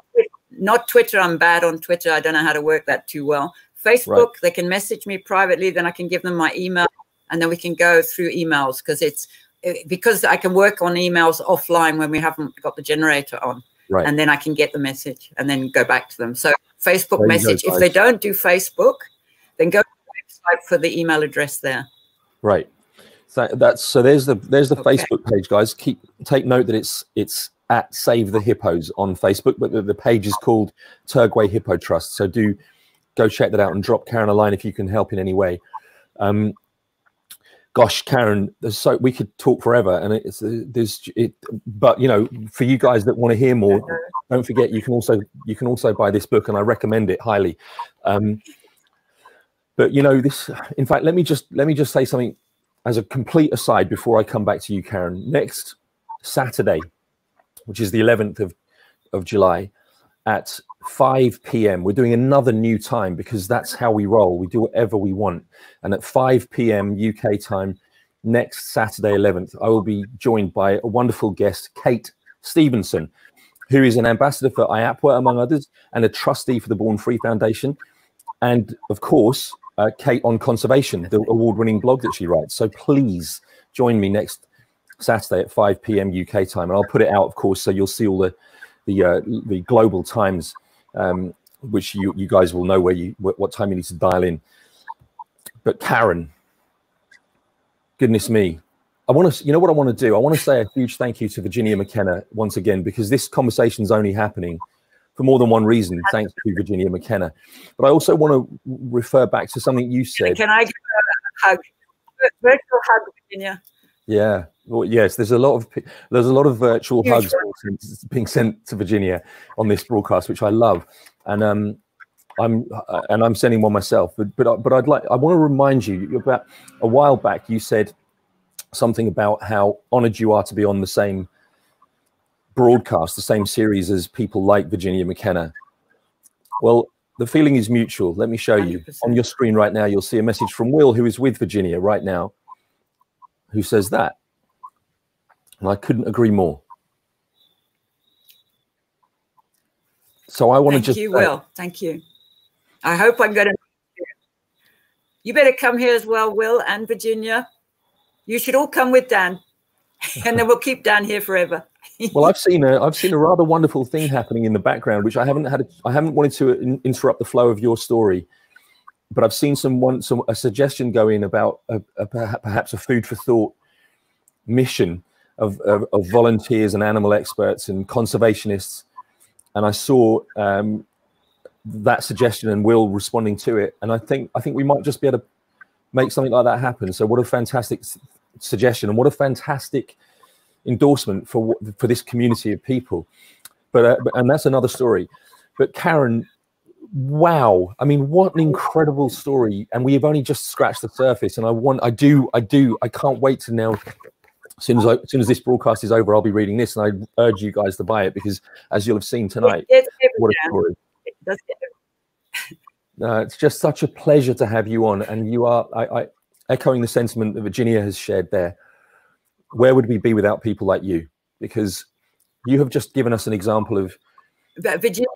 not Twitter. I'm bad on Twitter. I don't know how to work that too well. Facebook, right. they can message me privately. Then I can give them my email, and then we can go through emails because it's eh, because I can work on emails offline when we haven't got the generator on. Right. And then I can get the message and then go back to them. So Facebook there message. Go, if they don't do Facebook, then go to the website for the email address there. Right. So that's so. There's the there's the okay. Facebook page, guys. Keep take note that it's it's at Save the Hippos on Facebook, but the, the page is called Turgwe Hippo Trust. So do go check that out and drop Karen a line if you can help in any way. Um, gosh, Karen, so we could talk forever, and it's there's it. But you know, for you guys that want to hear more, don't forget you can also you can also buy this book, and I recommend it highly. Um, but you know, this. In fact, let me just let me just say something as a complete aside before I come back to you, Karen, next Saturday, which is the 11th of, of July, at 5 p.m., we're doing another new time because that's how we roll. We do whatever we want. And at 5 p.m. UK time, next Saturday, 11th, I will be joined by a wonderful guest, Kate Stevenson, who is an ambassador for IAPWA, among others, and a trustee for the Born Free Foundation. And of course, uh, Kate on conservation, the award-winning blog that she writes. So please join me next Saturday at 5 p.m. UK time, and I'll put it out, of course, so you'll see all the the uh, the global times, um, which you you guys will know where you what time you need to dial in. But Karen, goodness me, I want to, you know what I want to do? I want to say a huge thank you to Virginia McKenna once again, because this conversation is only happening for more than one reason, thanks to Virginia McKenna. But I also want to refer back to something you said. Can I give a hug? Virtual hug, Virginia. Yeah. Well, yes, there's a lot of there's a lot of virtual hugs being sent to Virginia on this broadcast, which I love, and um, I'm and I'm sending one myself. But but but I'd like I want to remind you about a while back you said something about how honored you are to be on the same broadcast, the same series as people like Virginia McKenna. Well, the feeling is mutual. Let me show you 100%. on your screen right now. You'll see a message from Will, who is with Virginia right now, who says that. And I couldn't agree more. So I want Thank to just you, say, Will. Thank you. I hope I'm going to. You better come here as well, Will and Virginia. You should all come with Dan, [laughs] and then we'll keep Dan here forever. [laughs] well, I've seen a I've seen a rather wonderful thing happening in the background, which I haven't had. A, I haven't wanted to in, interrupt the flow of your story, but I've seen some some a suggestion go in about a, a, perhaps a food for thought mission of, of, of volunteers and animal experts and conservationists, and I saw um, that suggestion and Will responding to it, and I think I think we might just be able to make something like that happen. So what a fantastic suggestion and what a fantastic endorsement for for this community of people. But uh, and that's another story. But Karen, wow! I mean, what an incredible story! And we have only just scratched the surface. And I want, I do, I do, I can't wait to now. As soon as, I, as soon as this broadcast is over, I'll be reading this, and I urge you guys to buy it because, as you'll have seen tonight, what a story! Uh, [laughs] it's just such a pleasure to have you on, and you are I, I, echoing the sentiment that Virginia has shared there. Where would we be without people like you? Because you have just given us an example of. But Virginia,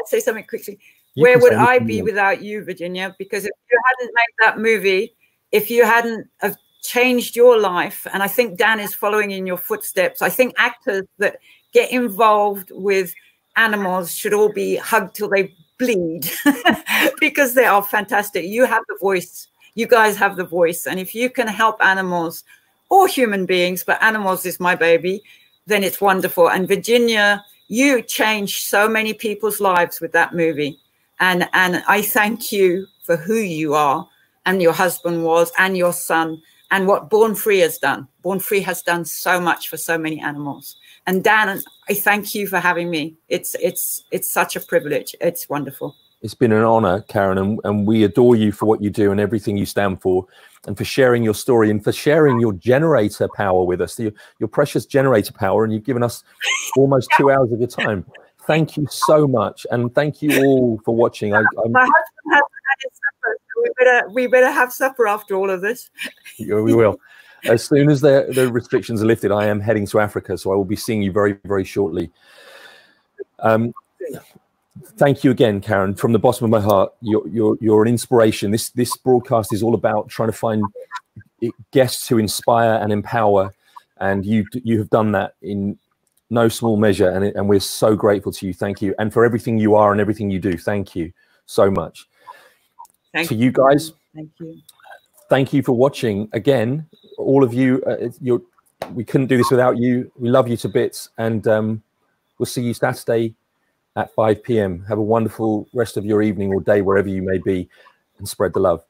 I say something quickly? You Where would I be without you, Virginia? Because if you hadn't made that movie, if you hadn't have changed your life, and I think Dan is following in your footsteps. I think actors that get involved with animals should all be hugged till they bleed [laughs] because they are fantastic. You have the voice. You guys have the voice. And if you can help animals or human beings, but animals is my baby, then it's wonderful. And Virginia, you changed so many people's lives with that movie. And, and I thank you for who you are and your husband was and your son and what Born Free has done. Born Free has done so much for so many animals. And Dan, I thank you for having me. It's it's it's such a privilege. It's wonderful. It's been an honor, Karen, and, and we adore you for what you do and everything you stand for, and for sharing your story and for sharing your generator power with us, your, your precious generator power. And you've given us almost two hours of your time. Thank you so much, and thank you all for watching. I, I'm, My husband has had supper, so we better we better have supper after all of this. Yeah, we will as soon as the, the restrictions are lifted, I am heading to Africa, so I will be seeing you very, very shortly. Um, thank you again, Karen, from the bottom of my heart. You're, you're, you're an inspiration. This, this broadcast is all about trying to find guests who inspire and empower, and you, you have done that in no small measure, and, and we're so grateful to you. Thank you. And for everything you are and everything you do, thank you so much. Thank to you guys. Thank you. Thank you for watching again all of you, uh, you we couldn't do this without you. We love you to bits, and um, we'll see you Saturday at 5 p.m. Have a wonderful rest of your evening or day, wherever you may be, and spread the love.